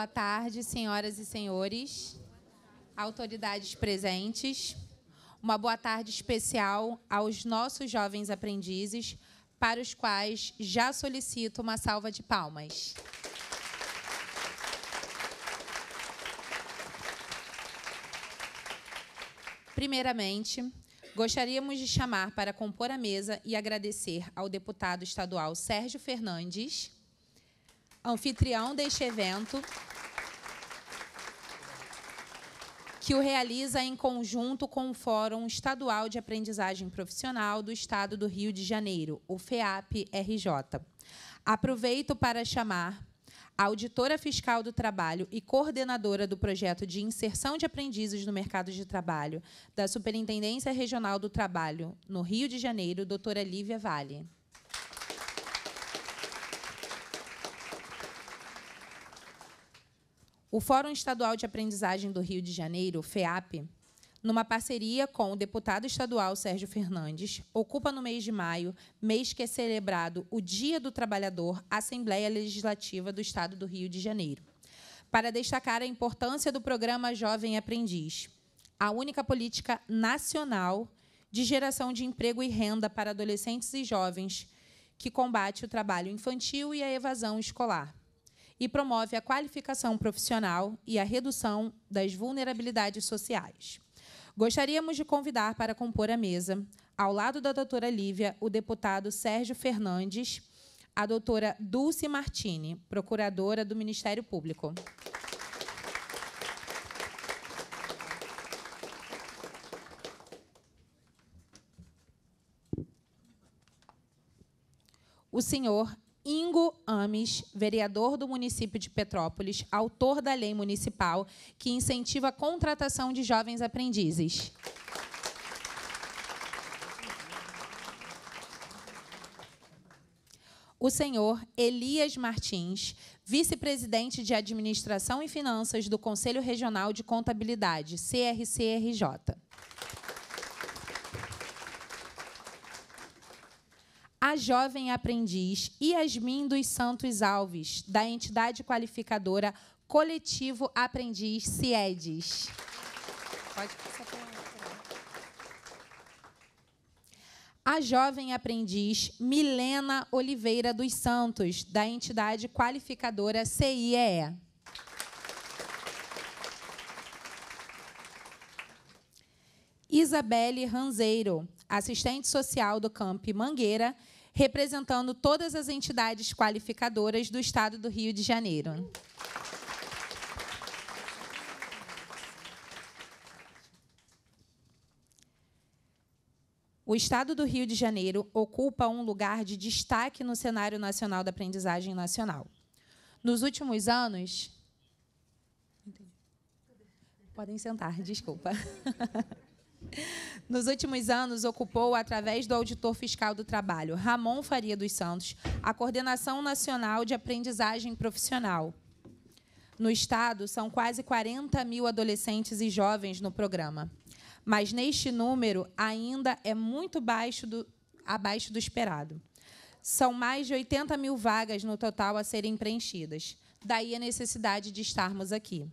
Boa tarde, senhoras e senhores, autoridades presentes. Uma boa tarde especial aos nossos jovens aprendizes, para os quais já solicito uma salva de palmas. Primeiramente, gostaríamos de chamar para compor a mesa e agradecer ao deputado estadual Sérgio Fernandes, anfitrião deste evento, que o realiza em conjunto com o Fórum Estadual de Aprendizagem Profissional do Estado do Rio de Janeiro, o FEAP-RJ. Aproveito para chamar a auditora fiscal do trabalho e coordenadora do projeto de inserção de aprendizes no mercado de trabalho da Superintendência Regional do Trabalho no Rio de Janeiro, doutora Lívia Vale. O Fórum Estadual de Aprendizagem do Rio de Janeiro, FEAP, numa parceria com o deputado estadual Sérgio Fernandes, ocupa no mês de maio, mês que é celebrado o Dia do Trabalhador, Assembleia Legislativa do Estado do Rio de Janeiro, para destacar a importância do programa Jovem Aprendiz, a única política nacional de geração de emprego e renda para adolescentes e jovens que combate o trabalho infantil e a evasão escolar e promove a qualificação profissional e a redução das vulnerabilidades sociais. Gostaríamos de convidar para compor a mesa, ao lado da doutora Lívia, o deputado Sérgio Fernandes, a doutora Dulce Martini, procuradora do Ministério Público. O senhor Ingo Ames, vereador do município de Petrópolis, autor da lei municipal que incentiva a contratação de jovens aprendizes. O senhor Elias Martins, vice-presidente de Administração e Finanças do Conselho Regional de Contabilidade, CRCRJ. A jovem aprendiz Yasmin dos Santos Alves, da entidade qualificadora Coletivo Aprendiz CIEDES. Pode passar A jovem aprendiz Milena Oliveira dos Santos, da entidade qualificadora CIEE. Isabelle Ranzeiro, assistente social do Camp Mangueira representando todas as entidades qualificadoras do Estado do Rio de Janeiro. O Estado do Rio de Janeiro ocupa um lugar de destaque no cenário nacional da aprendizagem nacional. Nos últimos anos. Podem sentar, desculpa. Nos últimos anos, ocupou, através do auditor fiscal do trabalho, Ramon Faria dos Santos, a Coordenação Nacional de Aprendizagem Profissional. No Estado, são quase 40 mil adolescentes e jovens no programa. Mas neste número ainda é muito baixo do, abaixo do esperado. São mais de 80 mil vagas no total a serem preenchidas. Daí a necessidade de estarmos aqui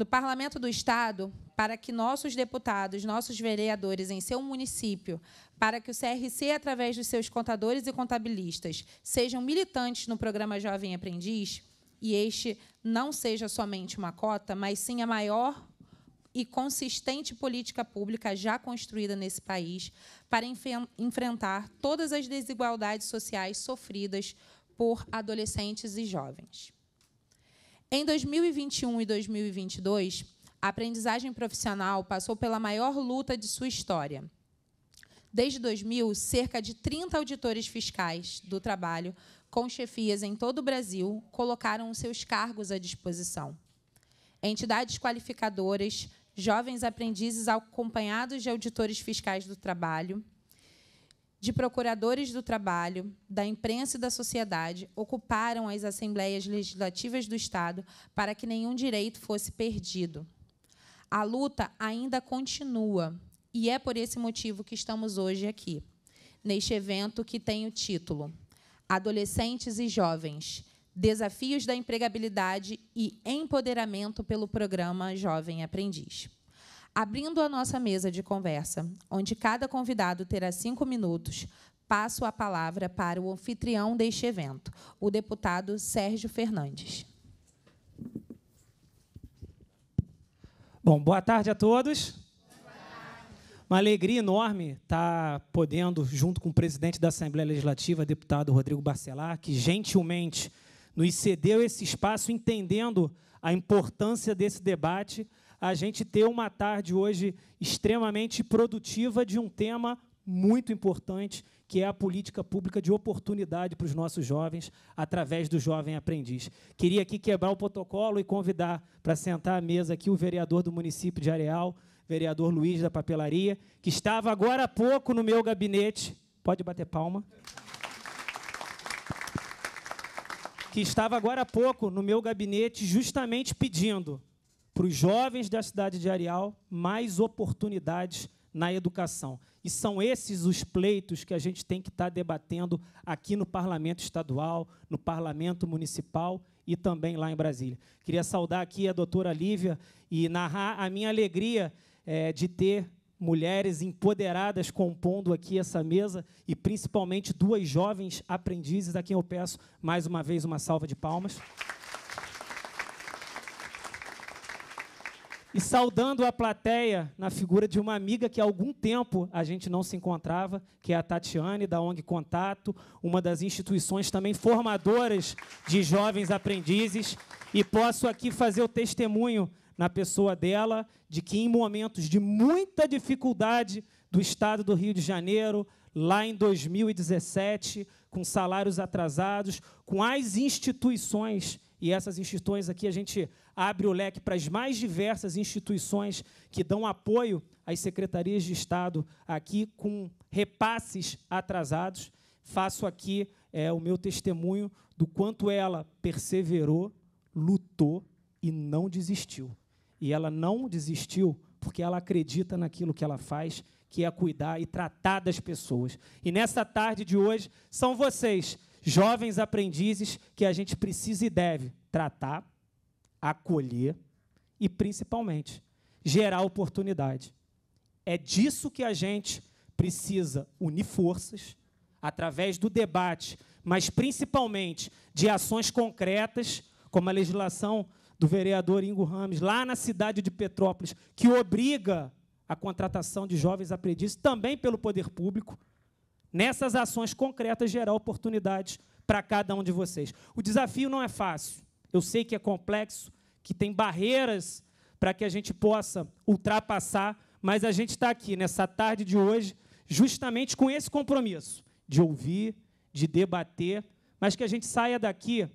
no Parlamento do Estado para que nossos deputados, nossos vereadores em seu município, para que o CRC, através dos seus contadores e contabilistas, sejam militantes no programa Jovem Aprendiz, e este não seja somente uma cota, mas sim a maior e consistente política pública já construída nesse país para enfrentar todas as desigualdades sociais sofridas por adolescentes e jovens. Em 2021 e 2022, a aprendizagem profissional passou pela maior luta de sua história. Desde 2000, cerca de 30 auditores fiscais do trabalho, com chefias em todo o Brasil, colocaram seus cargos à disposição. Entidades qualificadoras, jovens aprendizes acompanhados de auditores fiscais do trabalho, de procuradores do trabalho, da imprensa e da sociedade ocuparam as assembleias legislativas do Estado para que nenhum direito fosse perdido. A luta ainda continua e é por esse motivo que estamos hoje aqui, neste evento que tem o título Adolescentes e Jovens desafios da empregabilidade e empoderamento pelo programa Jovem Aprendiz. Abrindo a nossa mesa de conversa, onde cada convidado terá cinco minutos, passo a palavra para o anfitrião deste evento, o deputado Sérgio Fernandes. Bom, boa tarde a todos. Uma alegria enorme estar podendo, junto com o presidente da Assembleia Legislativa, deputado Rodrigo Barcelar, que gentilmente nos cedeu esse espaço, entendendo a importância desse debate, a gente ter uma tarde hoje extremamente produtiva de um tema muito importante, que é a política pública de oportunidade para os nossos jovens através do Jovem Aprendiz. Queria aqui quebrar o protocolo e convidar para sentar à mesa aqui o vereador do município de Areal, vereador Luiz da Papelaria, que estava agora há pouco no meu gabinete. Pode bater palma. Que estava agora há pouco no meu gabinete, justamente pedindo para os jovens da cidade de Areal mais oportunidades na educação. E são esses os pleitos que a gente tem que estar tá debatendo aqui no Parlamento Estadual, no Parlamento Municipal e também lá em Brasília. Queria saudar aqui a doutora Lívia e narrar a minha alegria é, de ter mulheres empoderadas compondo aqui essa mesa e principalmente duas jovens aprendizes a quem eu peço mais uma vez uma salva de palmas. E saudando a plateia na figura de uma amiga que há algum tempo a gente não se encontrava, que é a Tatiane, da ONG Contato, uma das instituições também formadoras de jovens aprendizes. E posso aqui fazer o testemunho na pessoa dela de que, em momentos de muita dificuldade do estado do Rio de Janeiro, lá em 2017, com salários atrasados, com as instituições, e essas instituições aqui a gente abre o leque para as mais diversas instituições que dão apoio às secretarias de Estado aqui com repasses atrasados. Faço aqui é, o meu testemunho do quanto ela perseverou, lutou e não desistiu. E ela não desistiu porque ela acredita naquilo que ela faz, que é cuidar e tratar das pessoas. E nessa tarde de hoje, são vocês, jovens aprendizes, que a gente precisa e deve tratar, acolher e, principalmente, gerar oportunidade. É disso que a gente precisa unir forças, através do debate, mas principalmente de ações concretas, como a legislação do vereador Ingo Rames, lá na cidade de Petrópolis, que obriga a contratação de jovens aprendizes também pelo poder público, nessas ações concretas gerar oportunidades para cada um de vocês. O desafio não é fácil, eu sei que é complexo, que tem barreiras para que a gente possa ultrapassar, mas a gente está aqui nessa tarde de hoje justamente com esse compromisso de ouvir, de debater, mas que a gente saia daqui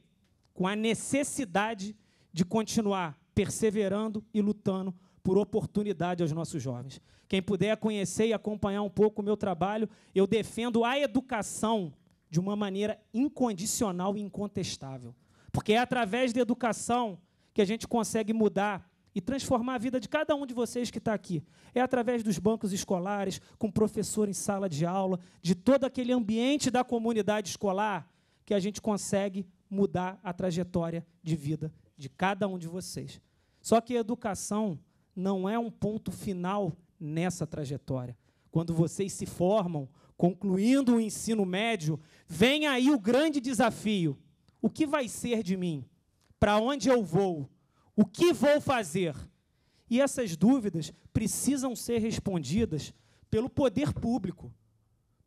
com a necessidade de continuar perseverando e lutando por oportunidade aos nossos jovens. Quem puder conhecer e acompanhar um pouco o meu trabalho, eu defendo a educação de uma maneira incondicional e incontestável. Porque é através da educação que a gente consegue mudar e transformar a vida de cada um de vocês que está aqui. É através dos bancos escolares, com professor em sala de aula, de todo aquele ambiente da comunidade escolar, que a gente consegue mudar a trajetória de vida de cada um de vocês. Só que a educação não é um ponto final nessa trajetória. Quando vocês se formam, concluindo o ensino médio, vem aí o grande desafio: o que vai ser de mim? Para onde eu vou? O que vou fazer? E essas dúvidas precisam ser respondidas pelo poder público,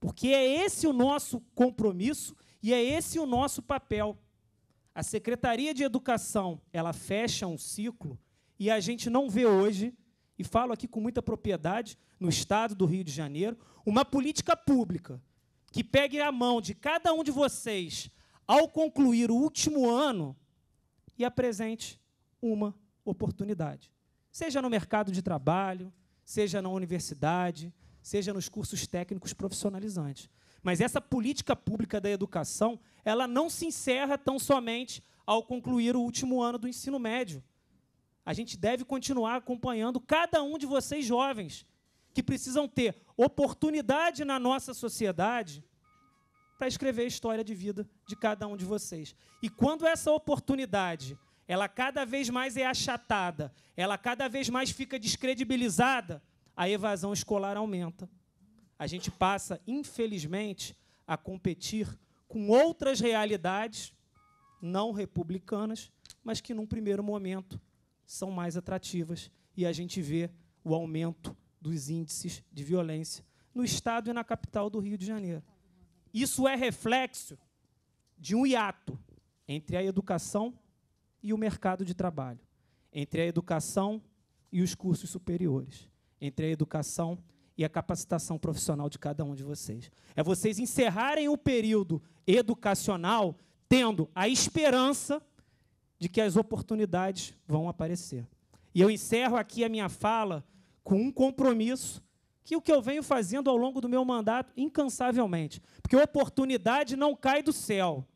porque é esse o nosso compromisso e é esse o nosso papel. A Secretaria de Educação, ela fecha um ciclo e a gente não vê hoje, e falo aqui com muita propriedade, no estado do Rio de Janeiro, uma política pública que pegue a mão de cada um de vocês ao concluir o último ano e apresente uma oportunidade. Seja no mercado de trabalho, seja na universidade, seja nos cursos técnicos profissionalizantes. Mas essa política pública da educação, ela não se encerra tão somente ao concluir o último ano do ensino médio. A gente deve continuar acompanhando cada um de vocês jovens que precisam ter oportunidade na nossa sociedade para escrever a história de vida de cada um de vocês. E quando essa oportunidade, ela cada vez mais é achatada, ela cada vez mais fica descredibilizada, a evasão escolar aumenta. A gente passa, infelizmente, a competir com outras realidades não republicanas, mas que num primeiro momento são mais atrativas e a gente vê o aumento dos índices de violência no estado e na capital do Rio de Janeiro. Isso é reflexo de um hiato entre a educação e o mercado de trabalho, entre a educação e os cursos superiores, entre a educação e a capacitação profissional de cada um de vocês. É vocês encerrarem o período educacional tendo a esperança de que as oportunidades vão aparecer. E eu encerro aqui a minha fala com um compromisso que o que eu venho fazendo ao longo do meu mandato incansavelmente, porque oportunidade não cai do céu.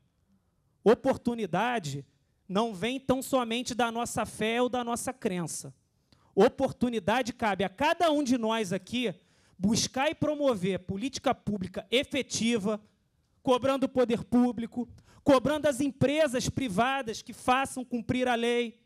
Oportunidade não vem tão somente da nossa fé ou da nossa crença. Oportunidade cabe a cada um de nós aqui buscar e promover política pública efetiva, cobrando o poder público, cobrando as empresas privadas que façam cumprir a lei,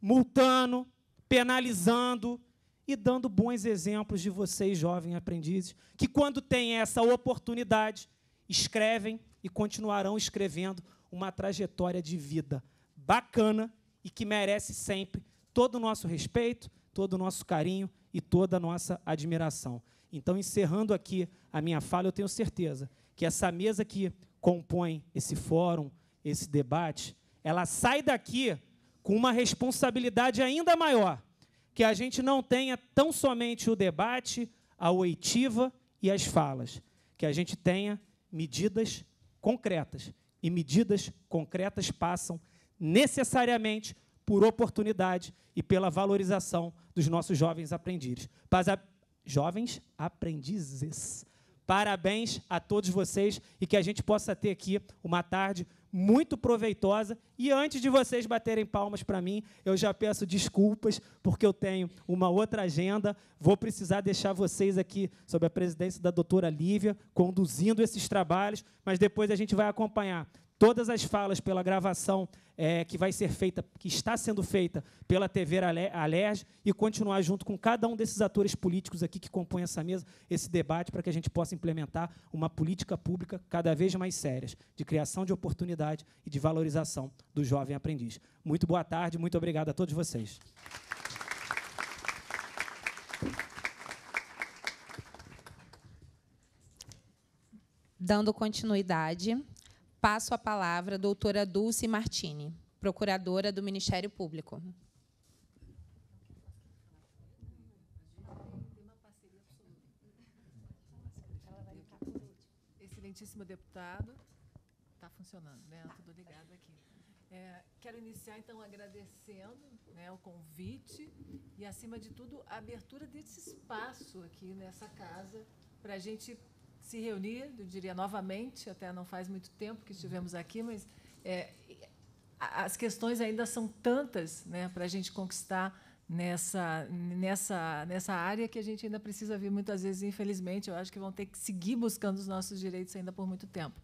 multando, penalizando e dando bons exemplos de vocês, jovens aprendizes, que quando têm essa oportunidade, escrevem e continuarão escrevendo uma trajetória de vida bacana e que merece sempre todo o nosso respeito, todo o nosso carinho e toda a nossa admiração. Então, encerrando aqui a minha fala, eu tenho certeza que essa mesa que compõe esse fórum, esse debate, ela sai daqui com uma responsabilidade ainda maior, que a gente não tenha tão somente o debate, a oitiva e as falas, que a gente tenha medidas concretas. E medidas concretas passam necessariamente por oportunidade e pela valorização dos nossos jovens aprendizes. Jovens aprendizes. Parabéns a todos vocês e que a gente possa ter aqui uma tarde muito proveitosa. E antes de vocês baterem palmas para mim, eu já peço desculpas, porque eu tenho uma outra agenda. Vou precisar deixar vocês aqui, sob a presidência da doutora Lívia, conduzindo esses trabalhos, mas depois a gente vai acompanhar todas as falas pela gravação é, que vai ser feita, que está sendo feita pela TV Alerj e continuar junto com cada um desses atores políticos aqui que compõem essa mesa, esse debate, para que a gente possa implementar uma política pública cada vez mais séria, de criação de oportunidade e de valorização do jovem aprendiz. Muito boa tarde, muito obrigado a todos vocês. Dando continuidade, Passo a palavra à doutora Dulce Martini, procuradora do Ministério Público. Excelentíssimo deputado, está funcionando, né? Tudo ligado aqui. É, quero iniciar, então, agradecendo né, o convite e, acima de tudo, a abertura desse espaço aqui nessa casa para a gente se reunir, eu diria novamente, até não faz muito tempo que estivemos aqui, mas é, as questões ainda são tantas né, para a gente conquistar nessa, nessa, nessa área que a gente ainda precisa vir muitas vezes, infelizmente, eu acho que vão ter que seguir buscando os nossos direitos ainda por muito tempo.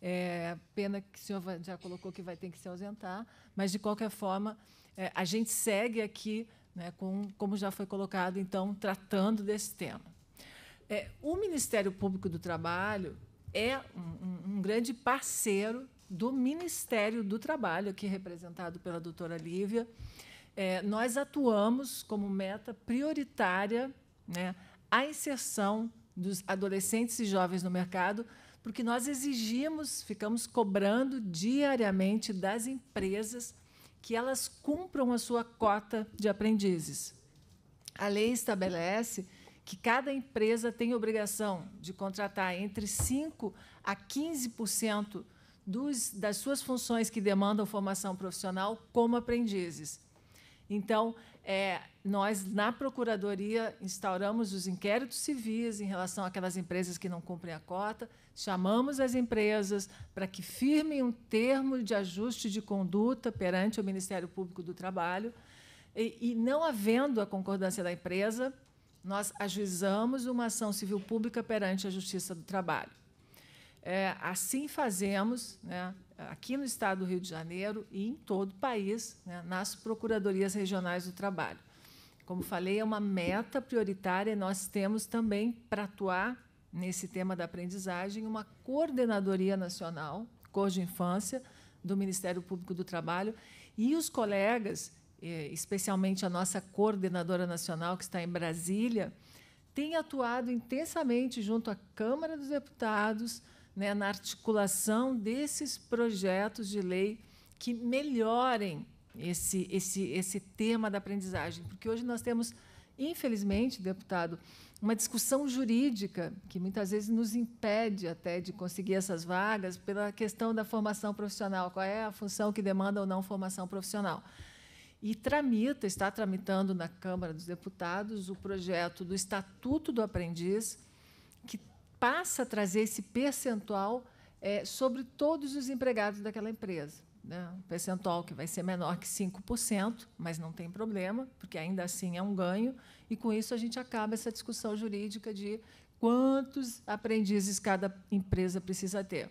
É, pena que o senhor já colocou que vai ter que se ausentar, mas, de qualquer forma, é, a gente segue aqui, né, com, como já foi colocado, então, tratando desse tema. É, o Ministério Público do Trabalho é um, um, grande parceiro do Ministério do Trabalho, aqui representado pela doutora Lívia. É, nós atuamos como meta prioritária né, a inserção dos adolescentes e jovens no mercado, porque nós exigimos, ficamos cobrando diariamente das empresas que elas cumpram a sua cota de aprendizes. A lei estabelece que cada empresa tem obrigação de contratar entre 5% a 15% dos, das suas funções que demandam formação profissional como aprendizes. Então, é, nós, na Procuradoria, instauramos os inquéritos civis em relação àquelas empresas que não cumprem a cota, chamamos as empresas para que firmem um termo de ajuste de conduta perante o Ministério Público do Trabalho, e, e não havendo a concordância da empresa, nós ajuizamos uma ação civil pública perante a Justiça do Trabalho. é, assim fazemos né, aqui no Estado do Rio de Janeiro e em todo o país, né, nas procuradorias regionais do trabalho. Como falei, é uma meta prioritária e nós temos também para atuar nesse tema da aprendizagem uma coordenadoria nacional, Cor de Infância, do Ministério Público do Trabalho, e os colegas, especialmente a nossa coordenadora nacional, que está em Brasília, têm atuado intensamente junto à Câmara dos Deputados né, na articulação desses projetos de lei que melhorem esse, esse, esse tema da aprendizagem. Porque hoje nós temos, infelizmente, deputado, uma discussão jurídica que muitas vezes nos impede até de conseguir essas vagas pela questão da formação profissional, qual é a função que demanda ou não formação profissional. E tramita, está tramitando na Câmara dos Deputados o projeto do Estatuto do Aprendiz, que passa a trazer esse percentual é, sobre todos os empregados daquela empresa. Né? Um percentual que vai ser menor que 5%, mas não tem problema, porque ainda assim é um ganho, e com isso a gente acaba essa discussão jurídica de quantos aprendizes cada empresa precisa ter.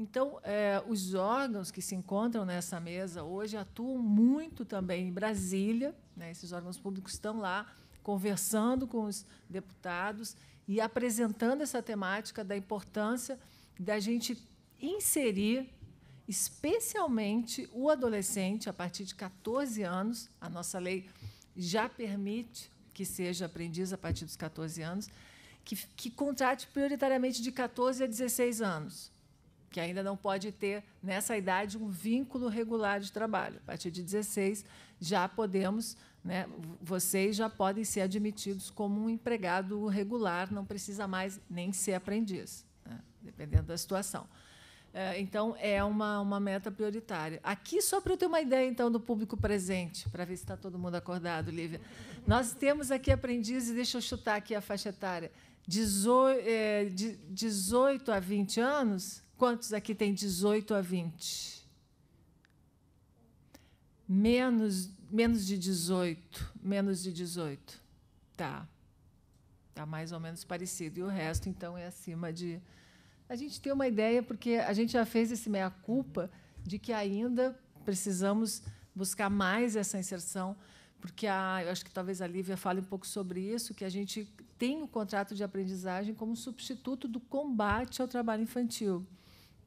Então, é, os órgãos que se encontram nessa mesa hoje atuam muito também em Brasília, né? esses órgãos públicos estão lá conversando com os deputados e apresentando essa temática da importância da gente inserir especialmente o adolescente a partir de 14 anos, a nossa lei já permite que seja aprendiz a partir dos 14 anos, que, que contrate prioritariamente de 14 a 16 anos, que ainda não pode ter, nessa idade, um vínculo regular de trabalho. A partir de 16, já podemos, né, vocês já podem ser admitidos como um empregado regular, não precisa mais nem ser aprendiz, né, dependendo da situação. É, então, é uma, uma meta prioritária. Aqui, só para eu ter uma ideia, então, do público presente, para ver se está todo mundo acordado, Lívia. Nós temos aqui aprendizes, deixa eu chutar aqui a faixa etária, 18, é, de 18 a 20 anos. Quantos aqui tem 18 a 20? Menos, menos de 18. Menos de 18. Tá. Está mais ou menos parecido. E o resto, então, é acima de a gente tem uma ideia, porque a gente já fez esse meia-culpa de que ainda precisamos buscar mais essa inserção, porque a, eu acho que talvez a Lívia fale um pouco sobre isso, que a gente tem o contrato de aprendizagem como substituto do combate ao trabalho infantil.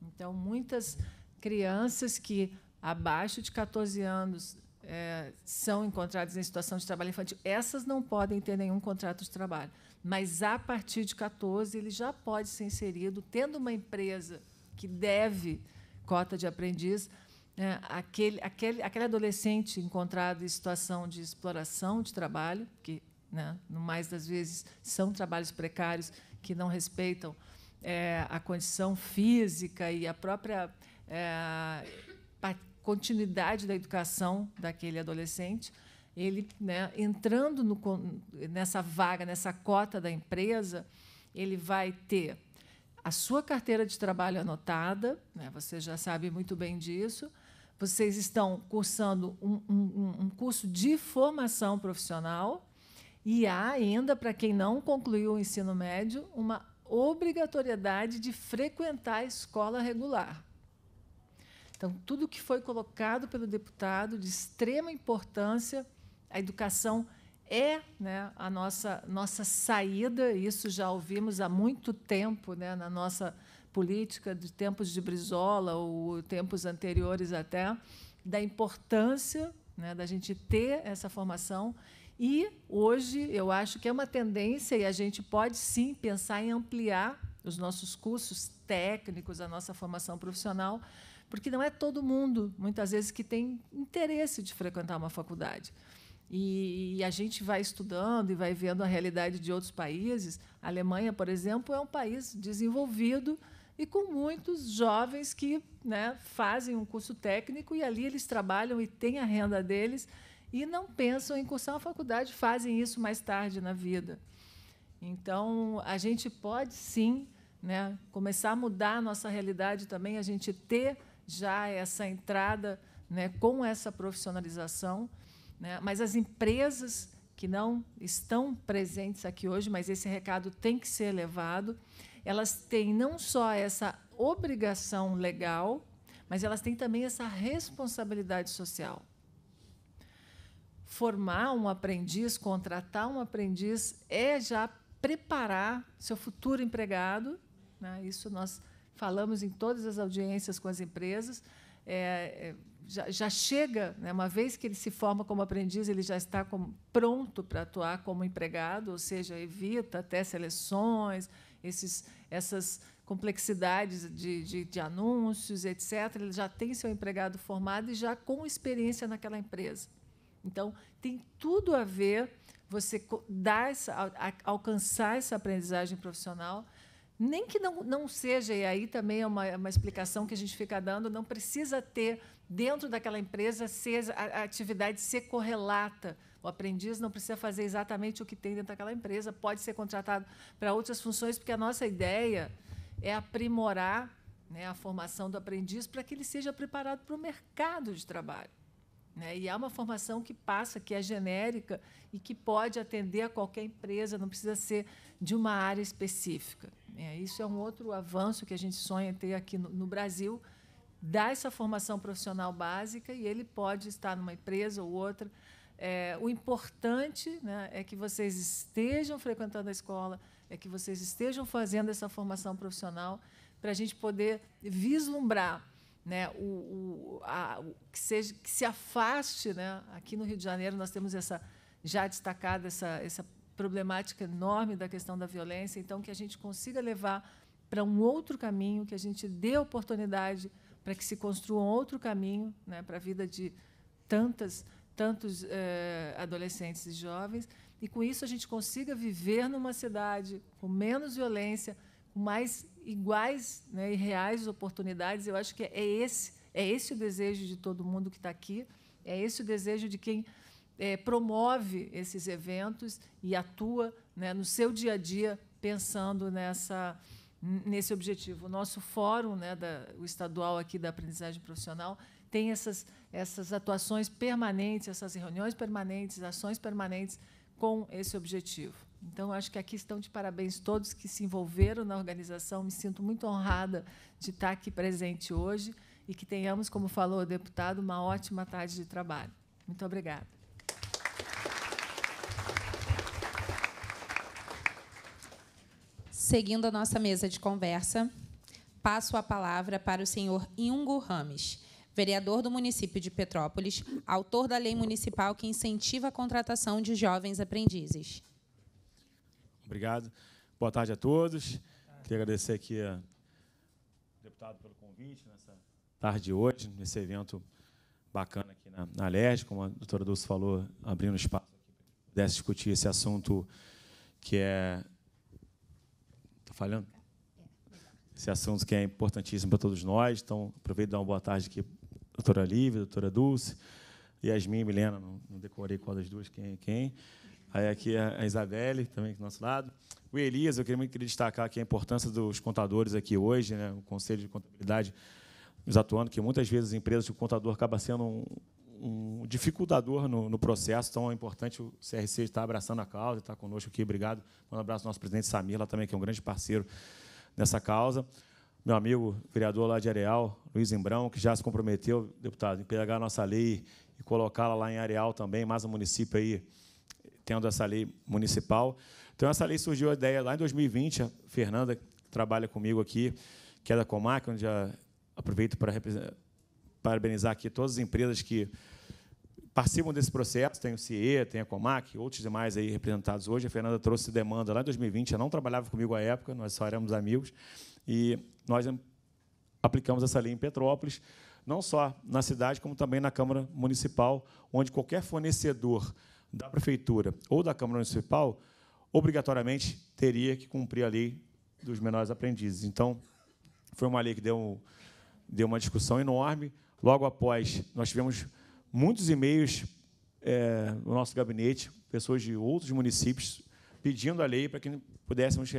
Então, muitas crianças que abaixo de 14 anos é, são encontradas em situação de trabalho infantil, essas não podem ter nenhum contrato de trabalho. Mas a partir de 14 ele já pode ser inserido, tendo uma empresa que deve cota de aprendiz, é, aquele, aquele, aquele adolescente encontrado em situação de exploração de trabalho, que, né, no mais das vezes, são trabalhos precários que não respeitam é, a condição física e a própria é, continuidade da educação daquele adolescente, ele né, entrando no, nessa vaga, nessa cota da empresa, ele vai ter a sua carteira de trabalho anotada, né, você já sabe muito bem disso. Vocês estão cursando um, um, um curso de formação profissional e há ainda, para quem não concluiu o ensino médio, uma obrigatoriedade de frequentar a escola regular. Então, tudo que foi colocado pelo deputado de extrema importância a educação é né, a nossa, nossa saída, isso já ouvimos há muito tempo né, na nossa política, de tempos de Brizola ou tempos anteriores até, da importância né, da gente ter essa formação. E hoje eu acho que é uma tendência e a gente pode sim pensar em ampliar os nossos cursos técnicos, a nossa formação profissional, porque não é todo mundo, muitas vezes, que tem interesse de frequentar uma faculdade. E, e, a gente vai estudando e vai vendo a realidade de outros países. A Alemanha, por exemplo, é um país desenvolvido e com muitos jovens que né, fazem um curso técnico e ali eles trabalham e têm a renda deles e não pensam em cursar uma faculdade, fazem isso mais tarde na vida. Então, a gente pode sim né, começar a mudar a nossa realidade também, a gente ter já essa entrada né, com essa profissionalização né? Mas as empresas que não estão presentes aqui hoje, mas esse recado tem que ser levado. Elas têm não só essa obrigação legal, mas elas têm também essa responsabilidade social. Formar um aprendiz, contratar um aprendiz, é já preparar seu futuro empregado. Né? Isso nós falamos em todas as audiências com as empresas. É, é, já, já, chega, né, uma vez que ele se forma como aprendiz, ele já está como, pronto para atuar como empregado, ou seja, evita até seleções, esses, essas complexidades de, de, de anúncios, etc. Ele já tem seu empregado formado e já com experiência naquela empresa. Então, tem tudo a ver você dar essa, alcançar essa aprendizagem profissional nem que não, não seja, e aí também é uma, uma explicação que a gente fica dando, não precisa ter dentro daquela empresa ser, a, a atividade ser correlata. O aprendiz não precisa fazer exatamente o que tem dentro daquela empresa, pode ser contratado para outras funções, porque a nossa ideia é aprimorar né, a formação do aprendiz para que ele seja preparado para o mercado de trabalho. Né? E há uma formação que passa, que é genérica e que pode atender a qualquer empresa, não precisa ser de uma área específica. É, isso é um outro avanço que a gente sonha ter aqui no, no Brasil, dar essa formação profissional básica e ele pode estar numa empresa ou outra. É, o importante né, é que vocês estejam frequentando a escola, é que vocês estejam fazendo essa formação profissional para a gente poder vislumbrar né, o, o, a, o, que, seja, que se afaste. Né, aqui no Rio de Janeiro nós temos essa já destacada essa, essa problemática enorme da questão da violência, então que a gente consiga levar para um outro caminho, que a gente dê oportunidade para que se construa um outro caminho né, para a vida de tantas, tantos eh, adolescentes e jovens, e com isso a gente consiga viver numa cidade com menos violência, com mais iguais né, e reais oportunidades. Eu acho que é esse, é esse o desejo de todo mundo que está aqui, é esse o desejo de quem é, promove esses eventos e atua né, no seu dia a dia pensando nessa nesse objetivo. O nosso fórum, né, da, o estadual aqui da aprendizagem profissional, tem essas, essas atuações permanentes, essas reuniões permanentes, ações permanentes com esse objetivo. Então, acho que aqui estão de parabéns todos que se envolveram na organização. Me sinto muito honrada de estar aqui presente hoje e que tenhamos, como falou o deputado, uma ótima tarde de trabalho. Muito obrigada. Seguindo a nossa mesa de conversa, passo a palavra para o senhor Ingo Rames, vereador do município de Petrópolis, autor da lei municipal que incentiva a contratação de jovens aprendizes. Obrigado. Boa tarde a todos. Queria agradecer aqui ao deputado pelo convite nessa tarde de hoje, nesse evento bacana aqui na, na LERJ, como a doutora Dulce falou, abrindo espaço para pudesse discutir esse assunto que é Está falhando? Esse assunto que é importantíssimo para todos nós. Então, aproveito e dar uma boa tarde aqui doutora Lívia, doutora Dulce, Yasmin e Milena, não, não decorei qual das duas, quem é quem. Aí aqui a Isabelle, também aqui do nosso lado. O Elias, eu queria muito destacar aqui a importância dos contadores aqui hoje, né, o Conselho de Contabilidade nos atuando, que muitas vezes as empresas de contador acaba sendo um, um dificultador no, no, processo, então é importante o CRC estar abraçando a causa, estar conosco aqui. Obrigado. Um abraço ao nosso presidente Samir, lá também, que é um grande parceiro nessa causa. Meu amigo vereador lá de Areal, Luiz Embrão, que já se comprometeu, deputado, em pegar a nossa lei e colocá-la lá em Areal também, mais um município aí tendo essa lei municipal. Então, essa lei surgiu a ideia lá em 2020, a Fernanda, que trabalha comigo aqui, que é da Comac, onde aproveito para parabenizar aqui todas as empresas que participam desse processo, tem o CIE, tem a Comac, outros demais aí representados hoje. A Fernanda trouxe demanda lá em 2020, ela não trabalhava comigo à época, nós só éramos amigos, e nós aplicamos essa lei em Petrópolis, não só na cidade, como também na Câmara Municipal, onde qualquer fornecedor da Prefeitura ou da Câmara Municipal, obrigatoriamente teria que cumprir a lei dos menores aprendizes. Então, foi uma lei que deu, deu uma discussão enorme. Logo após, nós tivemos muitos e-mails é, no nosso gabinete, pessoas de outros municípios pedindo a lei para que pudéssemos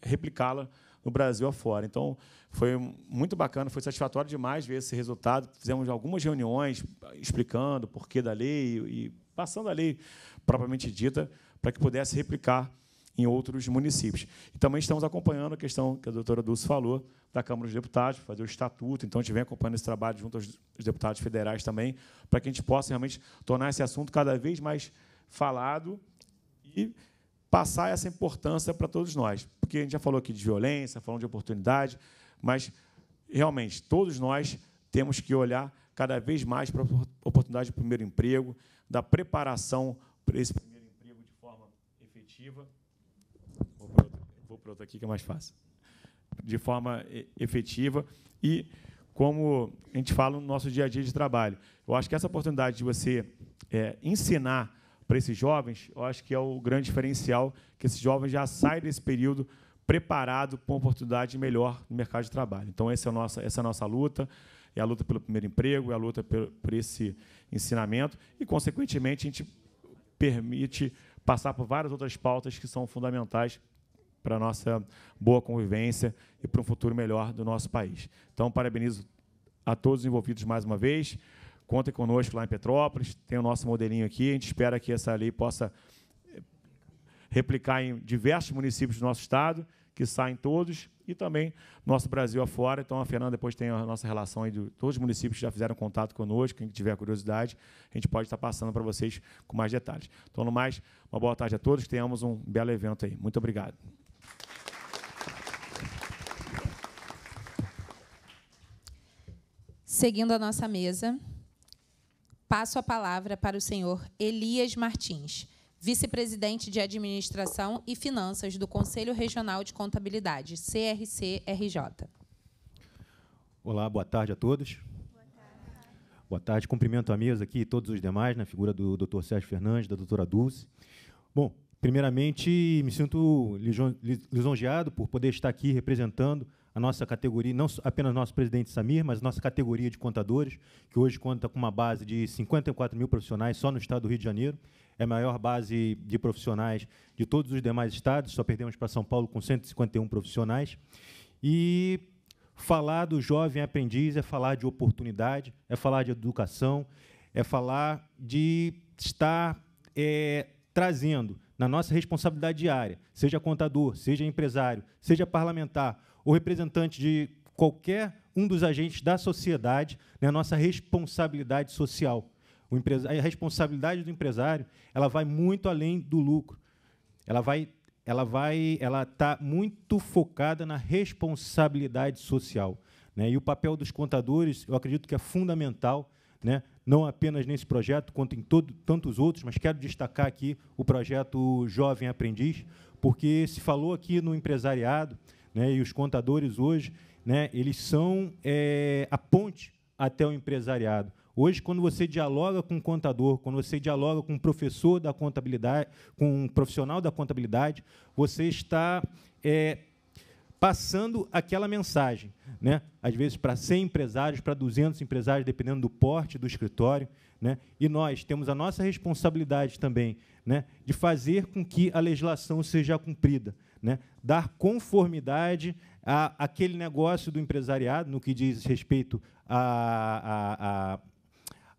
replicá-la no Brasil afora. Então, foi muito bacana, foi satisfatório demais ver esse resultado. Fizemos algumas reuniões explicando o porquê da lei e passando a lei propriamente dita, para que pudesse replicar em outros municípios. E também estamos acompanhando a questão que a doutora Dulce falou, da Câmara dos Deputados, fazer o estatuto. Então, a gente vem acompanhando esse trabalho junto aos deputados federais também, para que a gente possa realmente tornar esse assunto cada vez mais falado e passar essa importância para todos nós. Porque a gente já falou aqui de violência, falando de oportunidade, mas, realmente, todos nós temos que olhar cada vez mais para a oportunidade de primeiro emprego, da preparação para esse primeiro emprego de forma efetiva. Vou para outro aqui, que é mais fácil de forma efetiva e como a gente fala no nosso dia a dia de trabalho. Eu acho que essa oportunidade de você é, ensinar para esses jovens, eu acho que é o grande diferencial, que esses jovens já saem desse período preparado para uma oportunidade melhor no mercado de trabalho. Então, essa é a nossa, essa é a nossa luta, é a luta pelo primeiro emprego, é a luta por, esse ensinamento e, consequentemente, a gente permite passar por várias outras pautas que são fundamentais para a nossa boa convivência e para um futuro melhor do nosso país. Então, parabenizo a todos os envolvidos mais uma vez. Contem conosco lá em Petrópolis, tem o nosso modelinho aqui. A gente espera que essa lei possa eh, replicar em diversos municípios do nosso estado, que saem todos, e também nosso Brasil afora. Então, a Fernanda depois tem a nossa relação de todos os municípios que já fizeram contato conosco. Quem tiver curiosidade, a gente pode estar passando para vocês com mais detalhes. Então, no mais, uma boa tarde a todos, tenhamos um belo evento aí. Muito obrigado. Seguindo a nossa mesa, passo a palavra para o senhor Elias Martins, vice-presidente de Administração e Finanças do Conselho Regional de Contabilidade, CRC-RJ. Olá, boa tarde a todos. Boa tarde. Boa tarde. Cumprimento a mesa aqui e todos os demais, na figura do Dr. Sérgio Fernandes, da doutora Dulce. Bom, primeiramente, me sinto lisonjeado por poder estar aqui representando a nossa categoria, não apenas nosso presidente Samir, mas nossa categoria de contadores, que hoje conta com uma base de 54 mil profissionais só no estado do Rio de Janeiro. É a maior base de profissionais de todos os demais estados, só perdemos para São Paulo com 151 profissionais. E falar do jovem aprendiz é falar de oportunidade, é falar de educação, é falar de estar é, trazendo na nossa responsabilidade diária, seja contador, seja empresário, seja parlamentar, ou representante de qualquer um dos agentes da sociedade, né, a nossa responsabilidade social. a responsabilidade do empresário ela vai muito além do lucro. Ela vai ela vai ela está muito focada na responsabilidade social. Né? E o papel dos contadores, eu acredito que é fundamental, né? não apenas nesse projeto, quanto em todo, tantos outros, mas quero destacar aqui o projeto Jovem Aprendiz, porque se falou aqui no empresariado, né, e os contadores hoje, né, eles são é, a ponte até o empresariado. Hoje, quando você dialoga com um contador, quando você dialoga com um professor da contabilidade, com um profissional da contabilidade, você está é, passando aquela mensagem, né? às vezes para 100 empresários, para 200 empresários, dependendo do porte do escritório. Né? E nós temos a nossa responsabilidade também né, de fazer com que a legislação seja cumprida né, dar conformidade a aquele negócio do empresariado no que diz respeito a, a, a,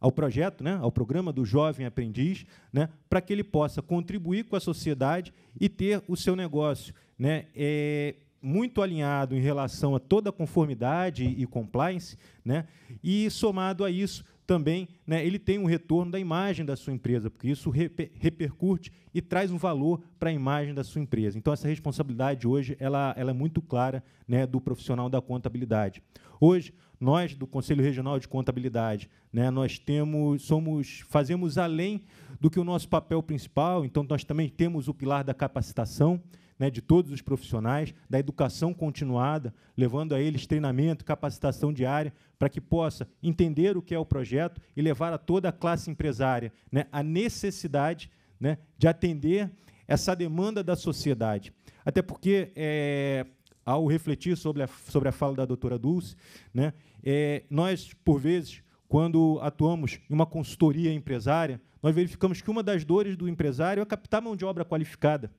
ao projeto, né, ao programa do jovem aprendiz, né, para que ele possa contribuir com a sociedade e ter o seu negócio né, é, muito alinhado em relação a toda a conformidade e compliance, né, e somado a isso também né, ele tem um retorno da imagem da sua empresa, porque isso reper, repercute e traz um valor para a imagem da sua empresa. Então, essa responsabilidade hoje ela, ela é muito clara né, do profissional da contabilidade. Hoje, nós do Conselho Regional de Contabilidade, né, nós temos, somos, fazemos além do que o nosso papel principal, então nós também temos o pilar da capacitação, né, de todos os profissionais, da educação continuada, levando a eles treinamento, capacitação diária, para que possa entender o que é o projeto e levar a toda a classe empresária né, a necessidade né, de atender essa demanda da sociedade. Até porque, é, ao refletir sobre a, sobre a fala da doutora Dulce, né, é, nós, por vezes, quando atuamos em uma consultoria empresária, nós verificamos que uma das dores do empresário é captar mão de obra qualificada.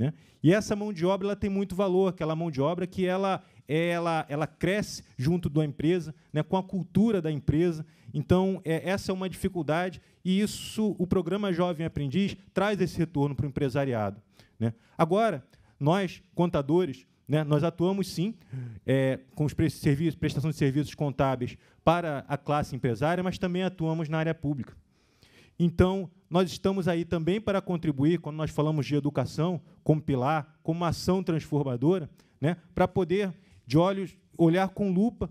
Né? E essa mão de obra ela tem muito valor, aquela mão de obra que ela, ela, ela cresce junto da empresa, né, com a cultura da empresa. Então, é, essa é uma dificuldade, e isso o programa Jovem Aprendiz traz esse retorno para o empresariado. Né? Agora, nós, contadores, né, nós atuamos sim é, com os serviços, prestação de serviços contábeis para a classe empresária, mas também atuamos na área pública. Então, nós estamos aí também para contribuir, quando nós falamos de educação, como pilar, como ação transformadora, né, para poder, de olhos, olhar com lupa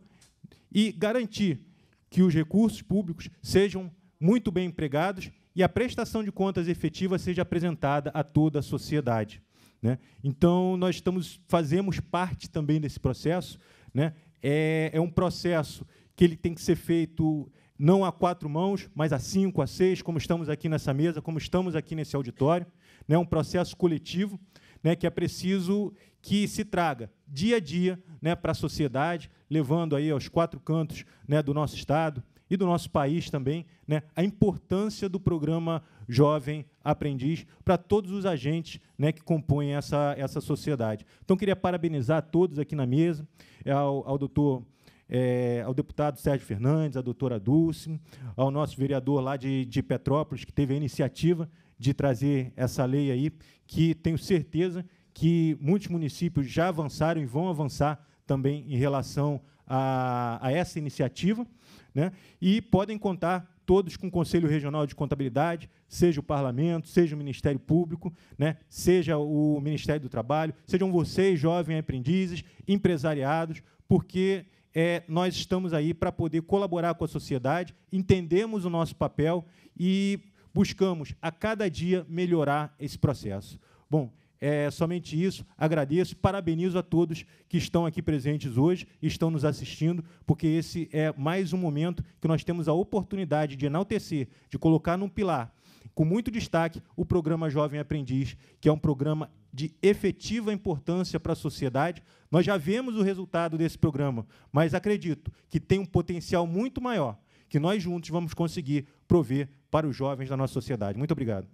e garantir que os recursos públicos sejam muito bem empregados e a prestação de contas efetiva seja apresentada a toda a sociedade. Né? Então, nós estamos, fazemos parte também desse processo. Né? É, é um processo que ele tem que ser feito não a quatro mãos, mas a cinco, a seis, como estamos aqui nessa mesa, como estamos aqui nesse auditório. Né? um processo coletivo né, que é preciso que se traga dia a dia né, para a sociedade, levando aí aos quatro cantos né, do nosso Estado e do nosso país também né, a importância do programa Jovem Aprendiz para todos os agentes né, que compõem essa, essa sociedade. Então, queria parabenizar todos aqui na mesa, ao, ao doutor. É, ao deputado Sérgio Fernandes, à doutora Dulce, ao nosso vereador lá de, de Petrópolis, que teve a iniciativa de trazer essa lei aí, que tenho certeza que muitos municípios já avançaram e vão avançar também em relação a, a essa iniciativa, né? e podem contar todos com o Conselho Regional de Contabilidade, seja o Parlamento, seja o Ministério Público, né, seja o Ministério do Trabalho, sejam vocês, jovens aprendizes, empresariados, porque é, nós estamos aí para poder colaborar com a sociedade, entendemos o nosso papel e buscamos a cada dia melhorar esse processo. Bom, é somente isso. Agradeço, parabenizo a todos que estão aqui presentes hoje estão nos assistindo, porque esse é mais um momento que nós temos a oportunidade de enaltecer, de colocar num pilar, com muito destaque, o programa Jovem Aprendiz, que é um programa de efetiva importância para a sociedade. Nós já vemos o resultado desse programa, mas acredito que tem um potencial muito maior, que nós juntos vamos conseguir prover para os jovens da nossa sociedade. Muito obrigado.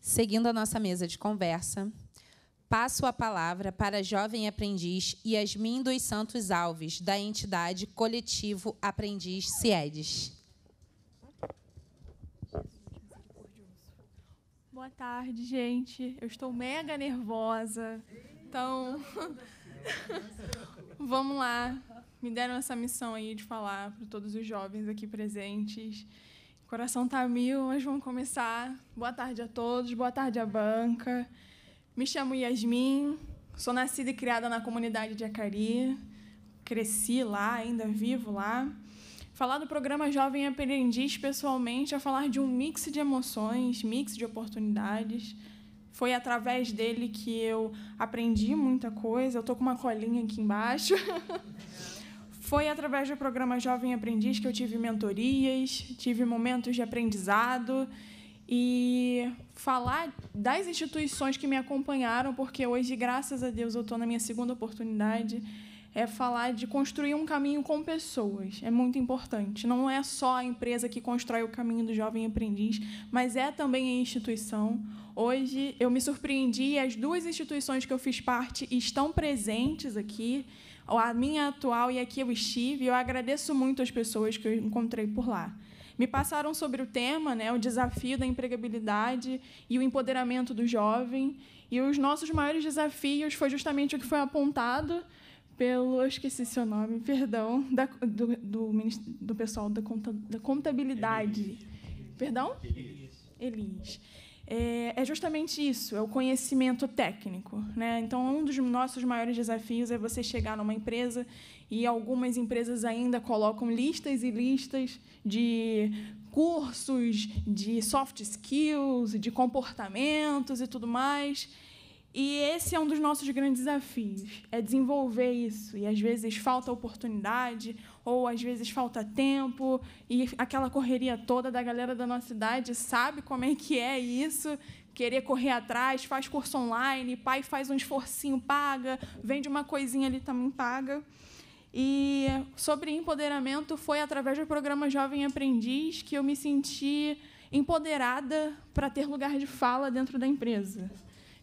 Seguindo a nossa mesa de conversa, passo a palavra para a jovem aprendiz Yasmin dos Santos Alves, da entidade Coletivo Aprendiz CIEDES. Boa tarde, gente. Eu estou mega nervosa. Então, vamos lá. Me deram essa missão aí de falar para todos os jovens aqui presentes o coração tá mil, mas vamos começar. Boa tarde a todos, boa tarde à banca. Me chamo Yasmin, sou nascida e criada na comunidade de Acari. Cresci lá, ainda vivo lá. Falar do programa Jovem Aprendiz, pessoalmente, é falar de um mix de emoções, mix de oportunidades. Foi através dele que eu aprendi muita coisa. Eu tô com uma colinha aqui embaixo. Foi através do programa Jovem Aprendiz que eu tive mentorias, tive momentos de aprendizado e falar das instituições que me acompanharam, porque hoje, graças a Deus, eu estou na minha segunda oportunidade, é falar de construir um caminho com pessoas. É muito importante. Não é só a empresa que constrói o caminho do jovem aprendiz, mas é também a instituição. Hoje eu me surpreendi as duas instituições que eu fiz parte estão presentes aqui a minha atual e aqui eu estive, eu agradeço muito as pessoas que eu encontrei por lá. Me passaram sobre o tema, né, o desafio da empregabilidade e o empoderamento do jovem. E os nossos maiores desafios foi justamente o que foi apontado pelo. Eu esqueci seu nome, perdão, da, do, do, do pessoal da, contabilidade. Elis. Perdão? Elis. Elis é, é justamente isso, é o conhecimento técnico. Né? Então, um dos nossos maiores desafios é você chegar numa empresa e algumas empresas ainda colocam listas e listas de cursos de soft skills, de comportamentos e tudo mais. E esse é um dos nossos grandes desafios, é desenvolver isso. E às vezes falta oportunidade, ou às vezes falta tempo, e aquela correria toda da galera da nossa idade sabe como é que é isso, querer correr atrás, faz curso online, pai faz um esforcinho, paga, vende uma coisinha ali também paga. E sobre empoderamento foi através do programa Jovem Aprendiz que eu me senti empoderada para ter lugar de fala dentro da empresa.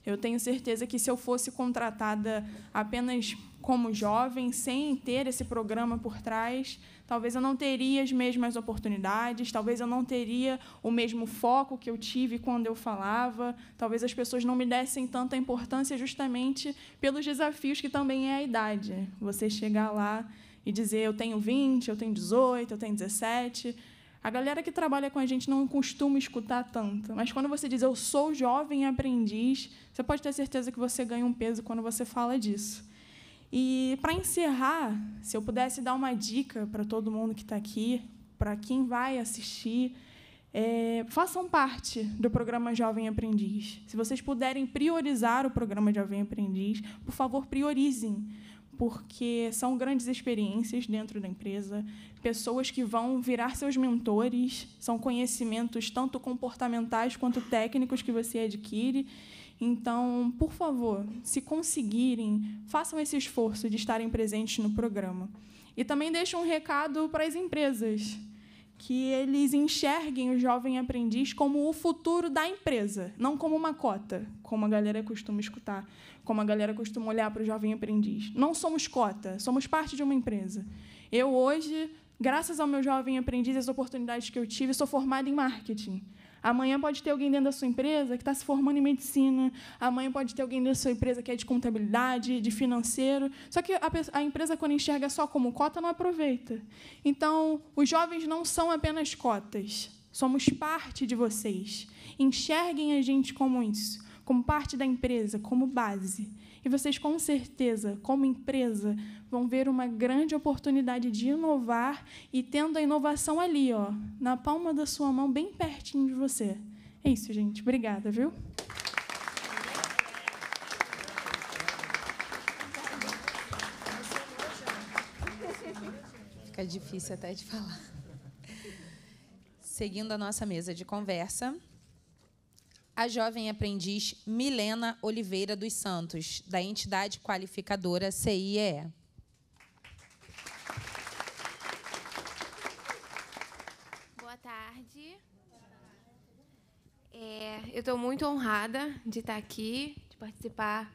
Eu tenho certeza que se eu fosse contratada apenas como jovem, sem ter esse programa por trás, talvez eu não teria as mesmas oportunidades, talvez eu não teria o mesmo foco que eu tive quando eu falava, talvez as pessoas não me dessem tanta importância justamente pelos desafios que também é a idade. Você chegar lá e dizer eu tenho 20, eu tenho 18, eu tenho 17, a galera que trabalha com a gente não costuma escutar tanto, mas quando você diz eu sou jovem aprendiz, você pode ter certeza que você ganha um peso quando você fala disso. E para encerrar, se eu pudesse dar uma dica para todo mundo que está aqui, para quem vai assistir, é, façam parte do programa Jovem Aprendiz. Se vocês puderem priorizar o programa Jovem Aprendiz, por favor, priorizem, porque são grandes experiências dentro da empresa, pessoas que vão virar seus mentores, são conhecimentos tanto comportamentais quanto técnicos que você adquire. Então, por favor, se conseguirem, façam esse esforço de estarem presentes no programa. E também deixo um recado para as empresas, que eles enxerguem o jovem aprendiz como o futuro da empresa, não como uma cota, como a galera costuma escutar, como a galera costuma olhar para o jovem aprendiz. Não somos cota, somos parte de uma empresa. Eu hoje, graças ao meu jovem aprendiz as oportunidades que eu tive, sou formada em marketing. Amanhã pode ter alguém dentro da sua empresa que está se formando em medicina. Amanhã pode ter alguém dentro da sua empresa que é de contabilidade, de financeiro. Só que a, a empresa, quando enxerga só como cota, não aproveita. Então, os jovens não são apenas cotas. Somos parte de vocês. Enxerguem a gente como isso, como parte da empresa, como base. E vocês, com certeza, como empresa, vão ver uma grande oportunidade de inovar e tendo a inovação ali, ó, na palma da sua mão, bem pertinho de você. É isso, gente. Obrigada, viu? Fica difícil até de falar. Seguindo a nossa mesa de conversa, a jovem aprendiz Milena Oliveira dos Santos, da entidade qualificadora CIE. Boa tarde. É, eu estou muito honrada de estar aqui, de participar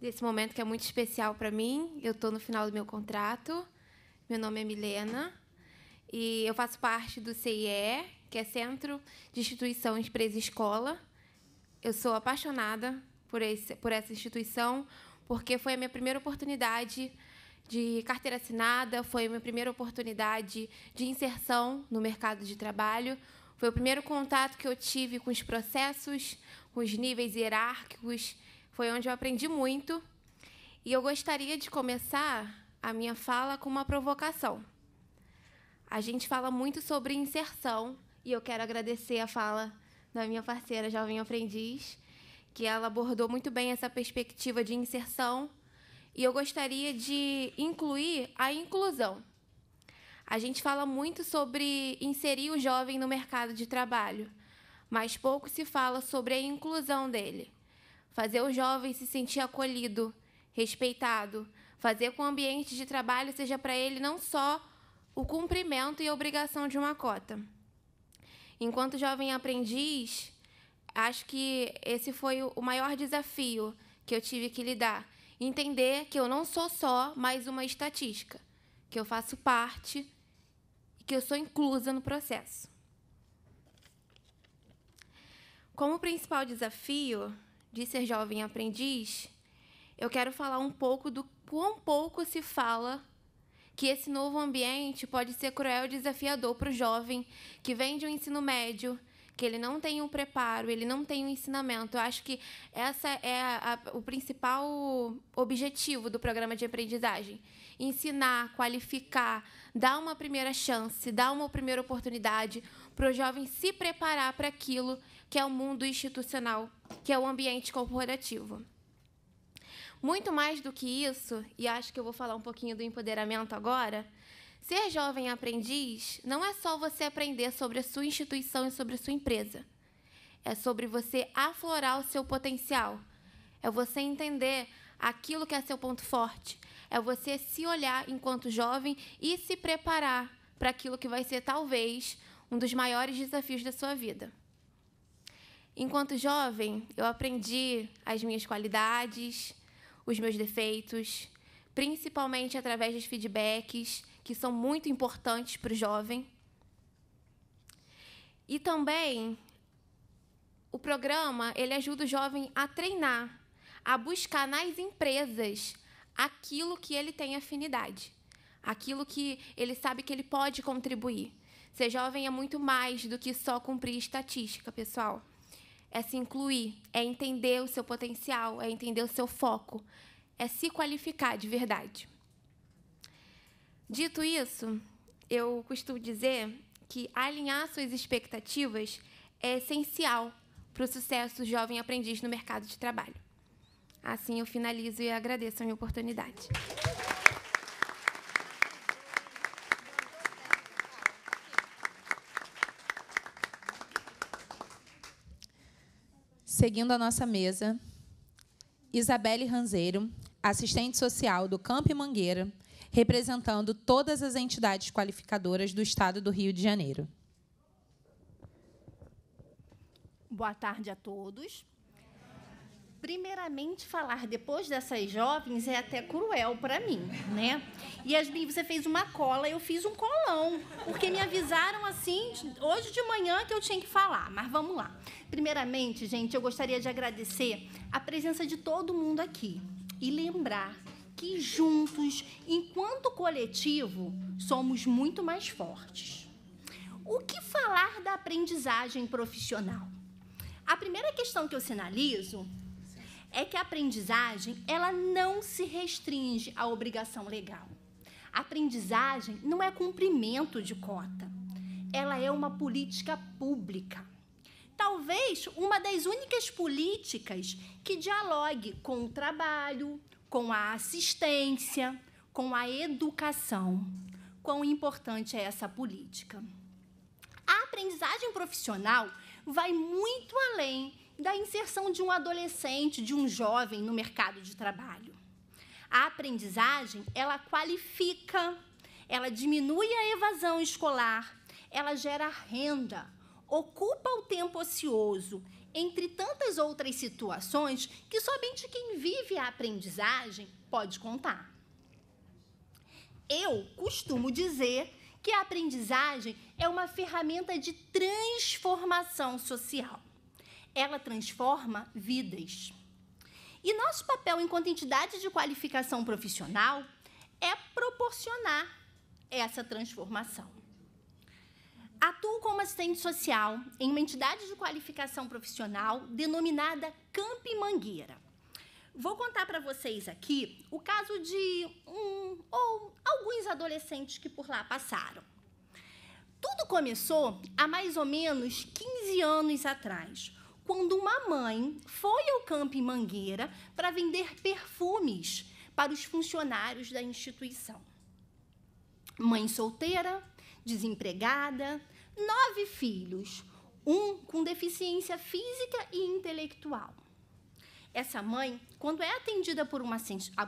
desse momento que é muito especial para mim. Eu estou no final do meu contrato. Meu nome é Milena e eu faço parte do CIE, que é Centro de Instituição Empresa Escola eu sou apaixonada por, esse, por essa instituição, porque foi a minha primeira oportunidade de carteira assinada, foi a minha primeira oportunidade de inserção no mercado de trabalho, foi o primeiro contato que eu tive com os processos, com os níveis hierárquicos, foi onde eu aprendi muito. E eu gostaria de começar a minha fala com uma provocação. A gente fala muito sobre inserção e eu quero agradecer a fala da minha parceira Jovem Aprendiz, que ela abordou muito bem essa perspectiva de inserção. E eu gostaria de incluir a inclusão. A gente fala muito sobre inserir o jovem no mercado de trabalho, mas pouco se fala sobre a inclusão dele. Fazer o jovem se sentir acolhido, respeitado, fazer com que o ambiente de trabalho seja para ele não só o cumprimento e obrigação de uma cota, Enquanto jovem aprendiz, acho que esse foi o maior desafio que eu tive que lidar. Entender que eu não sou só mais uma estatística, que eu faço parte e que eu sou inclusa no processo. Como principal desafio de ser jovem aprendiz, eu quero falar um pouco do quão pouco se fala que esse novo ambiente pode ser cruel e desafiador para o jovem que vem de um ensino médio, que ele não tem um preparo, ele não tem um ensinamento. Eu acho que essa é a, a, o principal objetivo do programa de aprendizagem. Ensinar, qualificar, dar uma primeira chance, dar uma primeira oportunidade para o jovem se preparar para aquilo que é o mundo institucional, que é o ambiente corporativo. Muito mais do que isso, e acho que eu vou falar um pouquinho do empoderamento agora, ser jovem aprendiz não é só você aprender sobre a sua instituição e sobre a sua empresa. É sobre você aflorar o seu potencial. É você entender aquilo que é seu ponto forte. É você se olhar enquanto jovem e se preparar para aquilo que vai ser talvez um dos maiores desafios da sua vida. Enquanto jovem, eu aprendi as minhas qualidades, os meus defeitos, principalmente através dos feedbacks, que são muito importantes para o jovem. E também o programa ele ajuda o jovem a treinar, a buscar nas empresas aquilo que ele tem afinidade, aquilo que ele sabe que ele pode contribuir. Ser jovem é muito mais do que só cumprir estatística, pessoal. É se incluir, é entender o seu potencial, é entender o seu foco, é se qualificar de verdade. Dito isso, eu costumo dizer que alinhar suas expectativas é essencial para o sucesso do jovem aprendiz no mercado de trabalho. Assim, eu finalizo e agradeço a minha oportunidade. Seguindo a nossa mesa, Isabelle Ranzeiro, assistente social do Campo Mangueira, representando todas as entidades qualificadoras do Estado do Rio de Janeiro. Boa tarde a todos. Primeiramente, falar depois dessas jovens é até cruel para mim, né? Yasmin, você fez uma cola, eu fiz um colão, porque me avisaram assim hoje de manhã que eu tinha que falar, mas vamos lá. Primeiramente, gente, eu gostaria de agradecer a presença de todo mundo aqui e lembrar que juntos, enquanto coletivo, somos muito mais fortes. O que falar da aprendizagem profissional? A primeira questão que eu sinalizo é que a aprendizagem ela não se restringe à obrigação legal. A aprendizagem não é cumprimento de cota. Ela é uma política pública. Talvez uma das únicas políticas que dialogue com o trabalho, com a assistência, com a educação. Quão importante é essa política? A aprendizagem profissional vai muito além da inserção de um adolescente, de um jovem no mercado de trabalho. A aprendizagem, ela qualifica, ela diminui a evasão escolar, ela gera renda, ocupa o tempo ocioso, entre tantas outras situações que somente quem vive a aprendizagem pode contar. Eu costumo dizer que a aprendizagem é uma ferramenta de transformação social ela transforma vidas. E nosso papel enquanto entidade de qualificação profissional é proporcionar essa transformação. Atuo como assistente social em uma entidade de qualificação profissional denominada Camp Mangueira. Vou contar para vocês aqui o caso de um ou alguns adolescentes que por lá passaram. Tudo começou há mais ou menos 15 anos atrás, quando uma mãe foi ao camping Mangueira para vender perfumes para os funcionários da instituição. Mãe solteira, desempregada, nove filhos, um com deficiência física e intelectual. Essa mãe, quando é atendida por uma,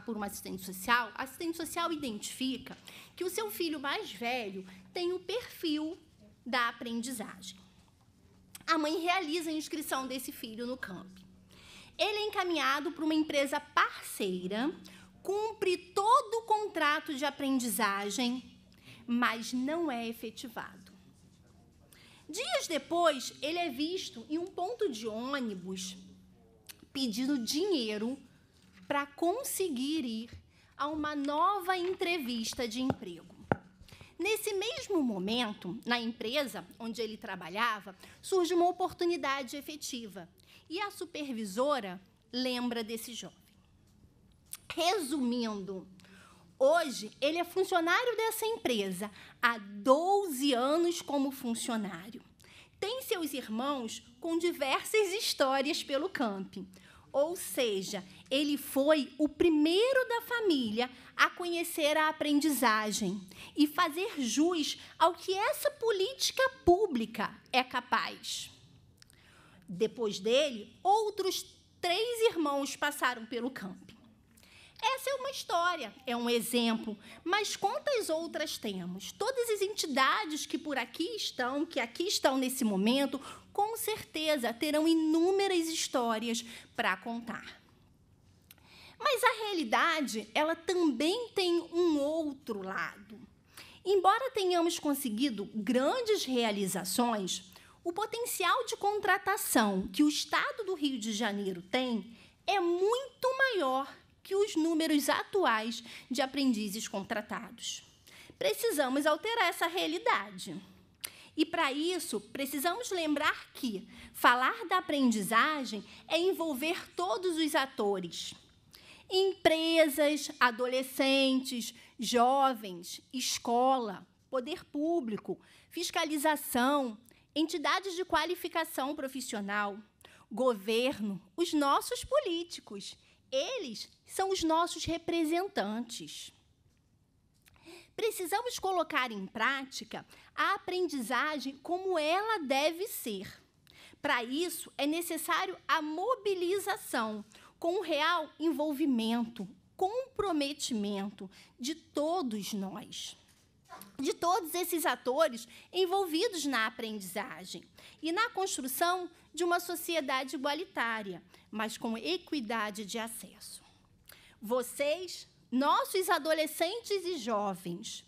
por uma assistente social, a assistente social identifica que o seu filho mais velho tem o perfil da aprendizagem a mãe realiza a inscrição desse filho no camp. Ele é encaminhado para uma empresa parceira, cumpre todo o contrato de aprendizagem, mas não é efetivado. Dias depois, ele é visto em um ponto de ônibus pedindo dinheiro para conseguir ir a uma nova entrevista de emprego. Nesse mesmo momento, na empresa onde ele trabalhava, surge uma oportunidade efetiva. E a supervisora lembra desse jovem. Resumindo, hoje ele é funcionário dessa empresa, há 12 anos como funcionário. Tem seus irmãos com diversas histórias pelo camping. Ou seja, ele foi o primeiro da família a conhecer a aprendizagem e fazer jus ao que essa política pública é capaz. Depois dele, outros três irmãos passaram pelo camping. Essa é uma história, é um exemplo, mas quantas outras temos? Todas as entidades que por aqui estão, que aqui estão nesse momento, com certeza terão inúmeras histórias para contar. Mas a realidade, ela também tem um outro lado. Embora tenhamos conseguido grandes realizações, o potencial de contratação que o Estado do Rio de Janeiro tem é muito maior que os números atuais de aprendizes contratados. Precisamos alterar essa realidade. E, para isso, precisamos lembrar que falar da aprendizagem é envolver todos os atores: empresas, adolescentes, jovens, escola, poder público, fiscalização, entidades de qualificação profissional, governo, os nossos políticos. Eles são os nossos representantes. Precisamos colocar em prática a aprendizagem como ela deve ser. Para isso, é necessário a mobilização, com o real envolvimento, comprometimento de todos nós, de todos esses atores envolvidos na aprendizagem e na construção de uma sociedade igualitária, mas com equidade de acesso. Vocês, nossos adolescentes e jovens,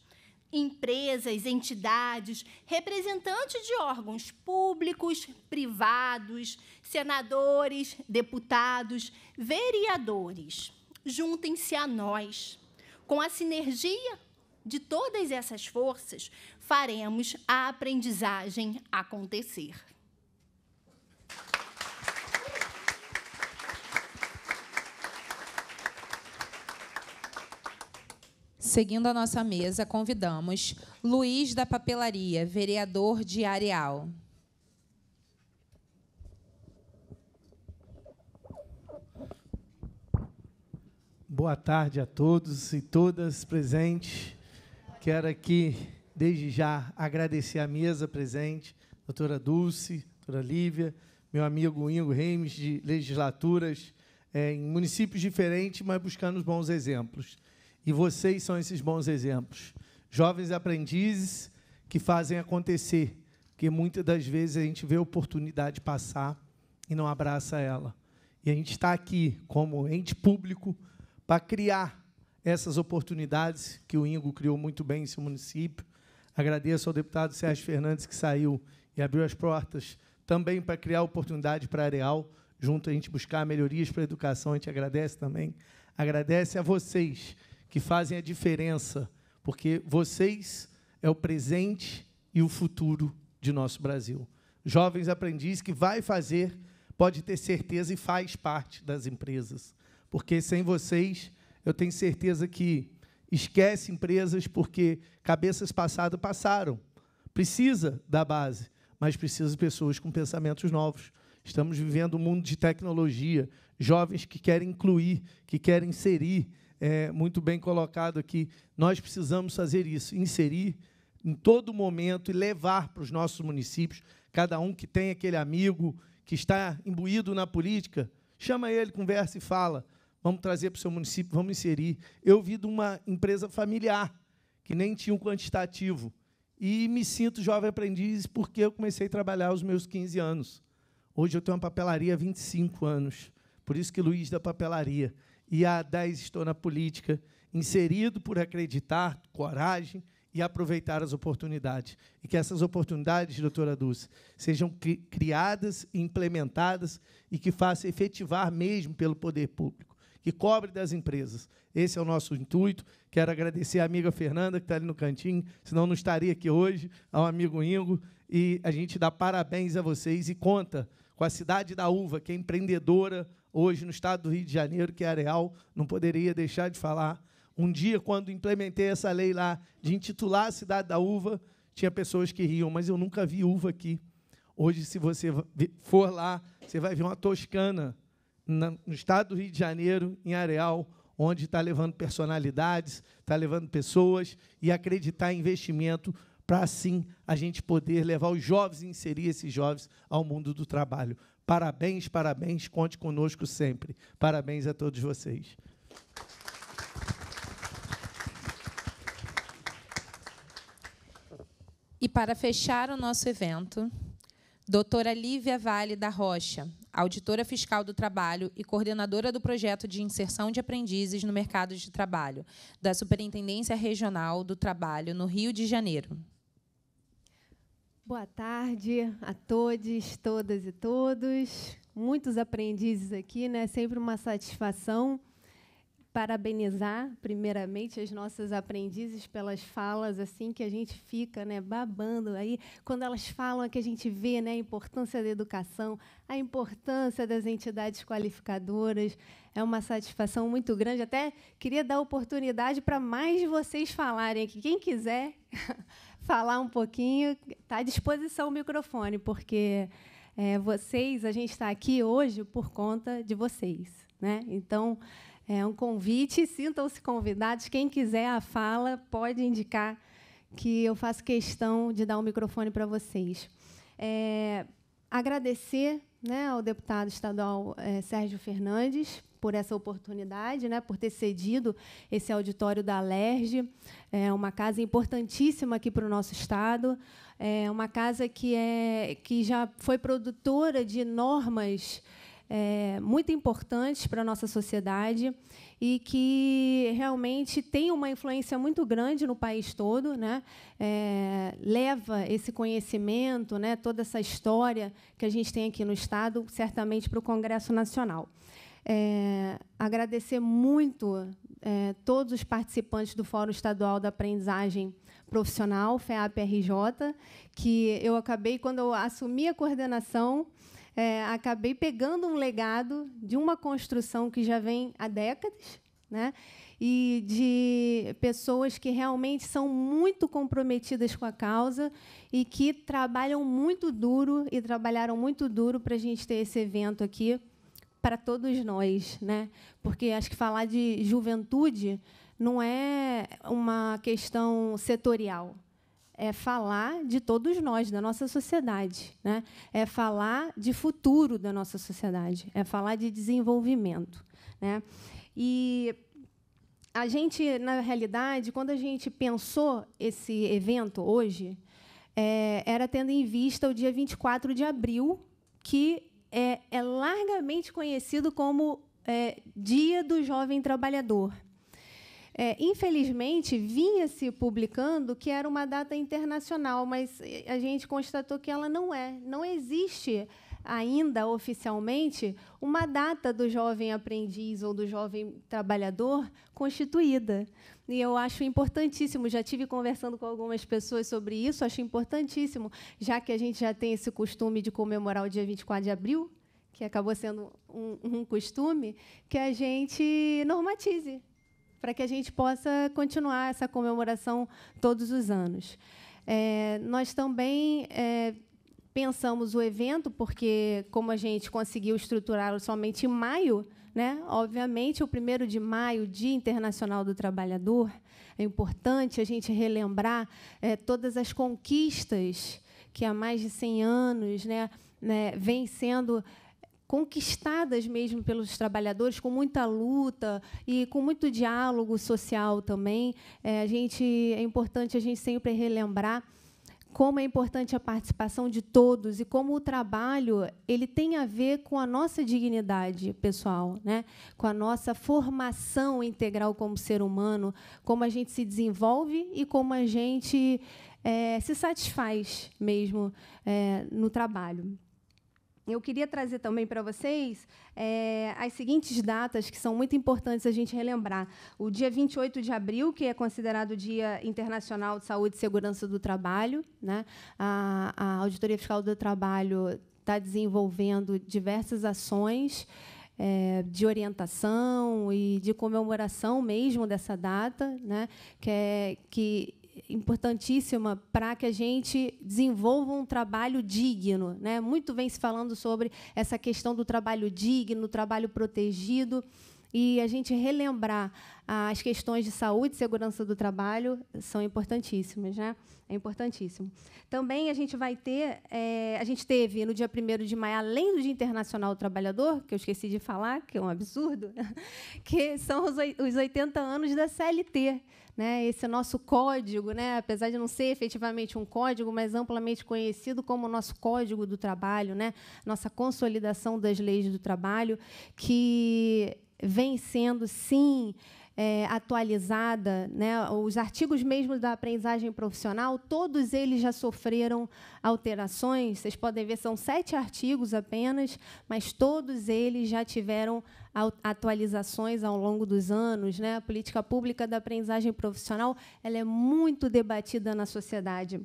empresas, entidades, representantes de órgãos públicos, privados, senadores, deputados, vereadores. Juntem-se a nós. Com a sinergia de todas essas forças, faremos a aprendizagem acontecer. Seguindo a nossa mesa, convidamos Luiz da Papelaria, vereador de Areal. Boa tarde a todos e todas presentes. Quero aqui, desde já, agradecer a mesa presente, doutora Dulce, doutora Lívia, meu amigo Ingo Reis, de legislaturas é, em municípios diferentes, mas buscando os bons exemplos. E vocês são esses bons exemplos. Jovens aprendizes que fazem acontecer, porque muitas das vezes a gente vê a oportunidade passar e não abraça ela. E a gente está aqui como ente público para criar essas oportunidades que o Ingo criou muito bem em seu município. Agradeço ao deputado Sérgio Fernandes que saiu e abriu as portas também para criar oportunidade para a Areal, junto a gente buscar melhorias para a educação, a gente agradece também. Agradece a vocês que fazem a diferença, porque vocês é o presente e o futuro de nosso Brasil. Jovens aprendizes que vai fazer, pode ter certeza e faz parte das empresas, porque sem vocês, eu tenho certeza que esquece empresas porque cabeças passadas passaram. Precisa da base, mas precisa de pessoas com pensamentos novos. Estamos vivendo um mundo de tecnologia, jovens que querem incluir, que querem inserir, é, muito bem colocado aqui. Nós precisamos fazer isso, inserir em todo momento e levar para os nossos municípios, cada um que tem aquele amigo que está imbuído na política, chama ele, conversa e fala. Vamos trazer para o seu município, vamos inserir. Eu vi de uma empresa familiar, que nem tinha um quantitativo. E me sinto jovem aprendiz porque eu comecei a trabalhar aos meus 15 anos. Hoje eu tenho uma papelaria há 25 anos. Por isso que Luiz da Papelaria e há 10 estou na política, inserido por acreditar, coragem e aproveitar as oportunidades. E que essas oportunidades, doutora Dulce, sejam criadas, implementadas e que façam efetivar mesmo pelo poder público, que cobre das empresas. Esse é o nosso intuito. Quero agradecer à amiga Fernanda, que está ali no cantinho, senão não estaria aqui hoje, ao amigo Ingo, e a gente dá parabéns a vocês e conta com a cidade da Uva, que é empreendedora, hoje no estado do Rio de Janeiro, que é Areal, não poderia deixar de falar. Um dia, quando implementei essa lei lá de intitular a cidade da uva, tinha pessoas que riam, mas eu nunca vi uva aqui. Hoje, se você for lá, você vai ver uma toscana no estado do Rio de Janeiro, em Areal, onde está levando personalidades, está levando pessoas e acreditar em investimento para assim a gente poder levar os jovens e inserir esses jovens ao mundo do trabalho. Parabéns, parabéns, conte conosco sempre. Parabéns a todos vocês. E para fechar o nosso evento, Doutora Lívia Vale da Rocha, auditora fiscal do trabalho e coordenadora do projeto de inserção de aprendizes no mercado de trabalho, da Superintendência Regional do Trabalho, no Rio de Janeiro. Boa tarde a todos, todas e todos. Muitos aprendizes aqui, né? Sempre uma satisfação parabenizar primeiramente as nossas aprendizes pelas falas assim que a gente fica né babando aí quando elas falam que a gente vê né a importância da educação a importância das entidades qualificadoras é uma satisfação muito grande até queria dar oportunidade para mais vocês falarem aqui quem quiser falar um pouquinho está à disposição o microfone porque é, vocês a gente está aqui hoje por conta de vocês né então é um convite, sintam-se convidados. Quem quiser a fala, pode indicar que eu faço questão de dar o um microfone para vocês. É, agradecer né, ao deputado estadual é, Sérgio Fernandes por essa oportunidade, né, por ter cedido esse auditório da Alerj, é uma casa importantíssima aqui para o nosso estado, é uma casa que é que já foi produtora de normas é, muito importantes para a nossa sociedade e que realmente tem uma influência muito grande no país todo, né? É, leva esse conhecimento, né? toda essa história que a gente tem aqui no Estado, certamente para o Congresso Nacional. É, agradecer muito é, todos os participantes do Fórum Estadual da Aprendizagem Profissional, FEAP-RJ, que eu acabei, quando eu assumi a coordenação, é, acabei pegando um legado de uma construção que já vem há décadas, né? e de pessoas que realmente são muito comprometidas com a causa e que trabalham muito duro e trabalharam muito duro para a gente ter esse evento aqui para todos nós, né? Porque acho que falar de juventude não é uma questão setorial é falar de todos nós, da nossa sociedade. Né? É falar de futuro da nossa sociedade, é falar de desenvolvimento. Né? E a gente, na realidade, quando a gente pensou esse evento hoje, é, era tendo em vista o dia 24 de abril, que é, é largamente conhecido como é, Dia do Jovem Trabalhador. É, infelizmente, vinha se publicando que era uma data internacional, mas a gente constatou que ela não é. Não existe ainda oficialmente uma data do jovem aprendiz ou do jovem trabalhador constituída. E eu acho importantíssimo, já tive conversando com algumas pessoas sobre isso, acho importantíssimo, já que a gente já tem esse costume de comemorar o dia 24 de abril, que acabou sendo um, um costume, que a gente normatize para que a gente possa continuar essa comemoração todos os anos. É, nós também é, pensamos o evento, porque, como a gente conseguiu estruturá-lo somente em maio, né, obviamente, o primeiro de maio, Dia Internacional do Trabalhador, é importante a gente relembrar é, todas as conquistas que há mais de 100 anos né, né, vem sendo conquistadas mesmo pelos trabalhadores com muita luta e com muito diálogo social também. É, a gente é importante a gente sempre relembrar como é importante a participação de todos e como o trabalho ele tem a ver com a nossa dignidade pessoal, né? com a nossa formação integral como ser humano, como a gente se desenvolve e como a gente é, se satisfaz mesmo é, no trabalho eu queria trazer também para vocês é, as seguintes datas que são muito importantes a gente relembrar. O dia 28 de abril, que é considerado o Dia Internacional de Saúde e Segurança do Trabalho. Né? A, a Auditoria Fiscal do Trabalho está desenvolvendo diversas ações é, de orientação e de comemoração mesmo dessa data, né? que, é, que importantíssima para que a gente desenvolva um trabalho digno. Né? Muito vem se falando sobre essa questão do trabalho digno, trabalho protegido. e a gente relembrar as questões de saúde e segurança do trabalho são importantíssimas, né? É importantíssimo. Também a gente vai ter, é, a gente teve no dia 1 de maio, além do Dia Internacional do Trabalhador, que eu esqueci de falar, que é um absurdo, que são os, os 80 anos da CLT. Né, esse nosso código, né, apesar de não ser efetivamente um código, mas amplamente conhecido como nosso código do trabalho, né, nossa consolidação das leis do trabalho, que vem sendo, sim, é, atualizada, né? os artigos mesmo da aprendizagem profissional, todos eles já sofreram alterações. Vocês podem ver, são sete artigos apenas, mas todos eles já tiveram atualizações ao longo dos anos. Né? A política pública da aprendizagem profissional ela é muito debatida na sociedade.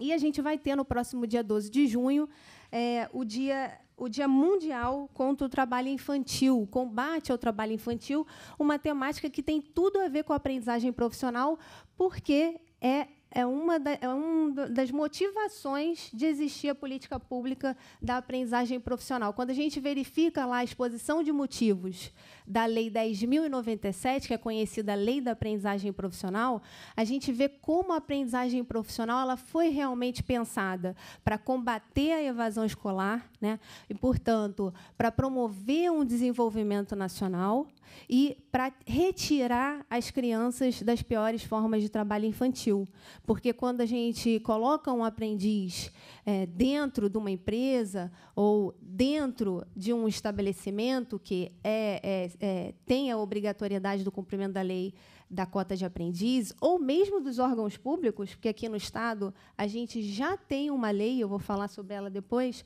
E a gente vai ter, no próximo dia 12 de junho, é, o dia o Dia Mundial contra o Trabalho Infantil, combate ao trabalho infantil, uma temática que tem tudo a ver com a aprendizagem profissional, porque é é uma, da, é uma das motivações de existir a política pública da aprendizagem profissional. Quando a gente verifica lá a exposição de motivos da Lei 10.097, que é conhecida a Lei da Aprendizagem Profissional, a gente vê como a aprendizagem profissional ela foi realmente pensada para combater a evasão escolar, né? e, portanto, para promover um desenvolvimento nacional e para retirar as crianças das piores formas de trabalho infantil. Porque quando a gente coloca um aprendiz é, dentro de uma empresa ou dentro de um estabelecimento que é, é, é, tem a obrigatoriedade do cumprimento da lei da cota de aprendiz, ou mesmo dos órgãos públicos, porque aqui no Estado a gente já tem uma lei, eu vou falar sobre ela depois,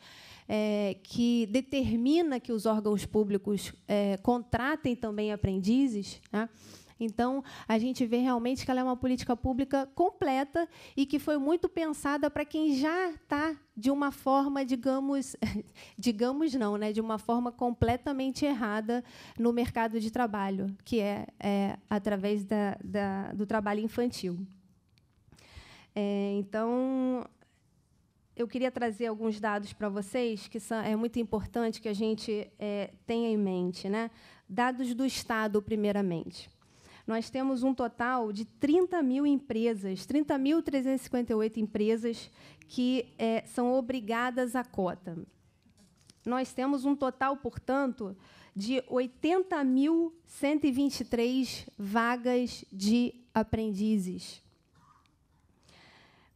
é, que determina que os órgãos públicos é, contratem também aprendizes. Né? Então, a gente vê realmente que ela é uma política pública completa e que foi muito pensada para quem já está de uma forma, digamos, digamos não, né, de uma forma completamente errada no mercado de trabalho, que é, é através da, da, do trabalho infantil. É, então, eu queria trazer alguns dados para vocês que são, é muito importante que a gente é, tenha em mente, né? Dados do Estado, primeiramente nós temos um total de 30 mil empresas, 30.358 empresas que é, são obrigadas à cota. Nós temos um total, portanto, de 80.123 vagas de aprendizes.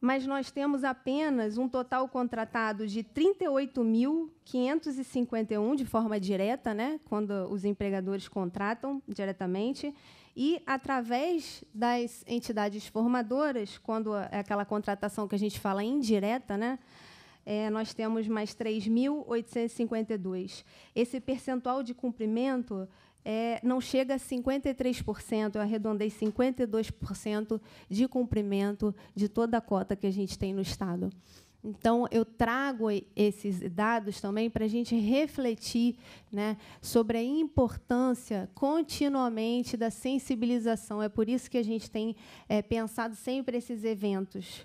Mas nós temos apenas um total contratado de 38.551 de forma direta, né, quando os empregadores contratam diretamente, e, através das entidades formadoras, quando é aquela contratação que a gente fala indireta, né, é, nós temos mais 3.852. Esse percentual de cumprimento é, não chega a 53%, eu arredondei 52% de cumprimento de toda a cota que a gente tem no Estado. Então, eu trago esses dados também para a gente refletir né, sobre a importância continuamente da sensibilização. É por isso que a gente tem é, pensado sempre esses eventos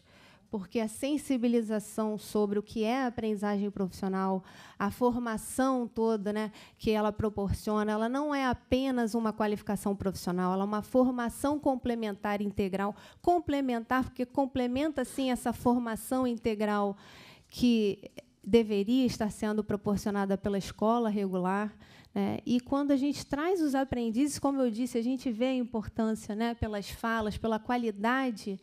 porque a sensibilização sobre o que é a aprendizagem profissional, a formação toda né, que ela proporciona, ela não é apenas uma qualificação profissional, ela é uma formação complementar integral, complementar, porque complementa, sim, essa formação integral que deveria estar sendo proporcionada pela escola regular. Né? E quando a gente traz os aprendizes, como eu disse, a gente vê a importância né, pelas falas, pela qualidade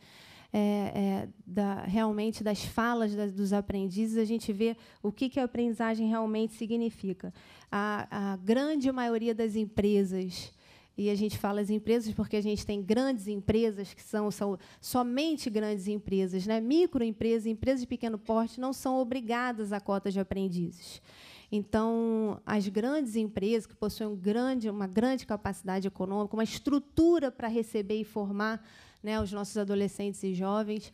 é, é, da, realmente das falas dos aprendizes, a gente vê o que, que a aprendizagem realmente significa. A, a grande maioria das empresas e a gente fala as empresas porque a gente tem grandes empresas que são, são somente grandes empresas, né? microempresas, empresas de pequeno porte não são obrigadas a cotas de aprendizes. Então, as grandes empresas que possuem um grande, uma grande capacidade econômica, uma estrutura para receber e formar né, os nossos adolescentes e jovens.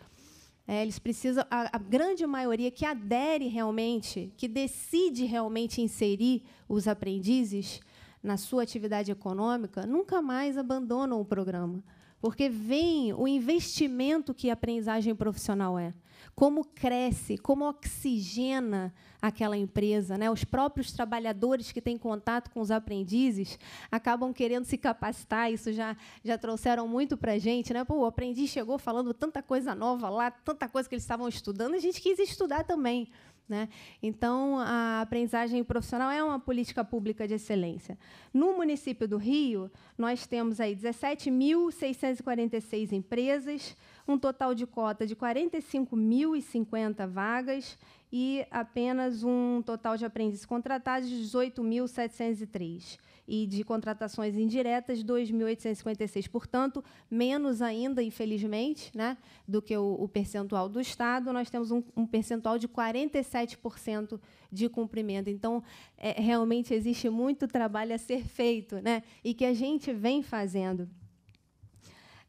É, eles precisam, a, a, grande maioria que adere realmente, que decide realmente inserir os aprendizes na sua atividade econômica, nunca mais abandonam o programa, porque vem o investimento que a aprendizagem profissional é. Como cresce, como oxigena aquela empresa. Né? Os próprios trabalhadores que têm contato com os aprendizes acabam querendo se capacitar, isso já, já trouxeram muito para a gente. Né? Pô, o aprendiz chegou falando tanta coisa nova lá, tanta coisa que eles estavam estudando, a gente quis estudar também. Né? Então, a aprendizagem profissional é uma política pública de excelência. No município do Rio, nós temos aí 17.646 empresas, um total de cota de 45.050 vagas e apenas um total de aprendizes contratados de 18.703 e de contratações indiretas 2.856. Portanto, menos ainda, infelizmente, né, do que o, o percentual do Estado. Nós temos um, um percentual de 47% de cumprimento. Então, é, realmente existe muito trabalho a ser feito, né, e que a gente vem fazendo.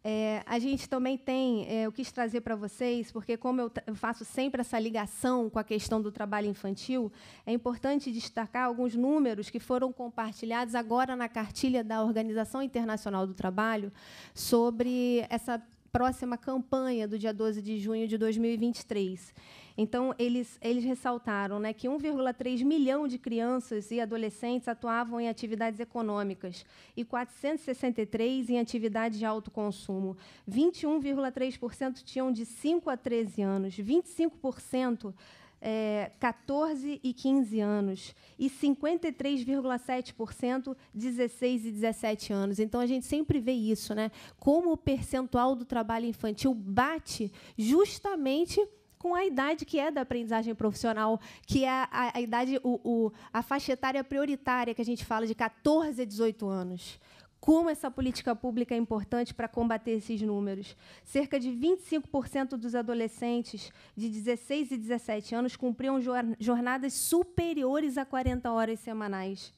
É, a gente também tem, é, eu quis trazer para vocês, porque como eu, eu, faço sempre essa ligação com a questão do trabalho infantil, é importante destacar alguns números que foram compartilhados agora na cartilha da Organização Internacional do Trabalho sobre essa próxima campanha do dia 12 de junho de 2023. Então, eles, eles ressaltaram né, que 1,3 milhão de crianças e adolescentes atuavam em atividades econômicas e 463 em atividades de alto consumo. 21,3% tinham de 5 a 13 anos, 25% é, 14 e 15 anos e 53,7% 16 e 17 anos. Então a gente sempre vê isso, né? Como o percentual do trabalho infantil bate justamente com a idade que é da aprendizagem profissional, que é a, a idade, o, o, a faixa etária prioritária que a gente fala de 14 a 18 anos. Como essa política pública é importante para combater esses números. Cerca de 25% dos adolescentes de 16 e 17 anos cumpriam jornadas superiores a 40 horas semanais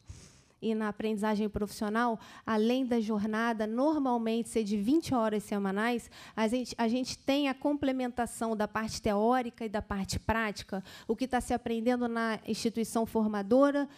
e na aprendizagem profissional, além da jornada normalmente ser de 20 horas semanais, a gente, a gente tem a complementação da parte teórica e da parte prática. O que está se aprendendo na instituição formadora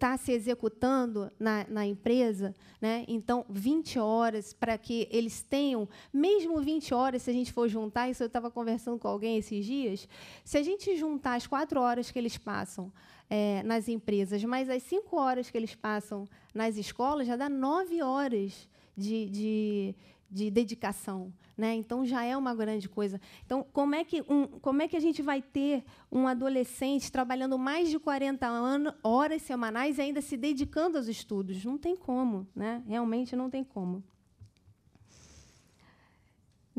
está se executando na, na empresa, né? então 20 horas para que eles tenham, mesmo 20 horas, se a gente for juntar, isso eu estava conversando com alguém esses dias, se a gente juntar as quatro horas que eles passam é, nas empresas, mas as cinco horas que eles passam nas escolas já dá nove horas de, de, de dedicação. Né? Então já é uma grande coisa. Então, como é, que um, como é que a gente vai ter um adolescente trabalhando mais de 40 anos, horas semanais e ainda se dedicando aos estudos? Não tem como, né? realmente não tem como.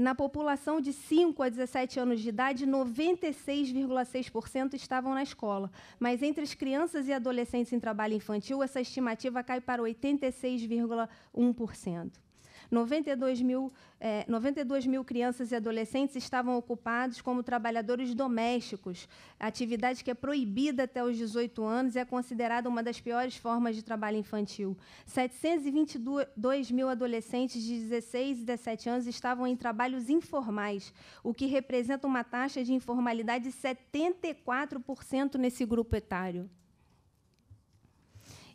Na população de 5 a 17 anos de idade, 96,6% estavam na escola. Mas entre as crianças e adolescentes em trabalho infantil, essa estimativa cai para 86,1%. 92 mil, é, 92 mil crianças e adolescentes estavam ocupados como trabalhadores domésticos, atividade que é proibida até os 18 anos e é considerada uma das piores formas de trabalho infantil. 722 mil adolescentes de 16 e 17 anos estavam em trabalhos informais, o que representa uma taxa de informalidade de 74% nesse grupo etário.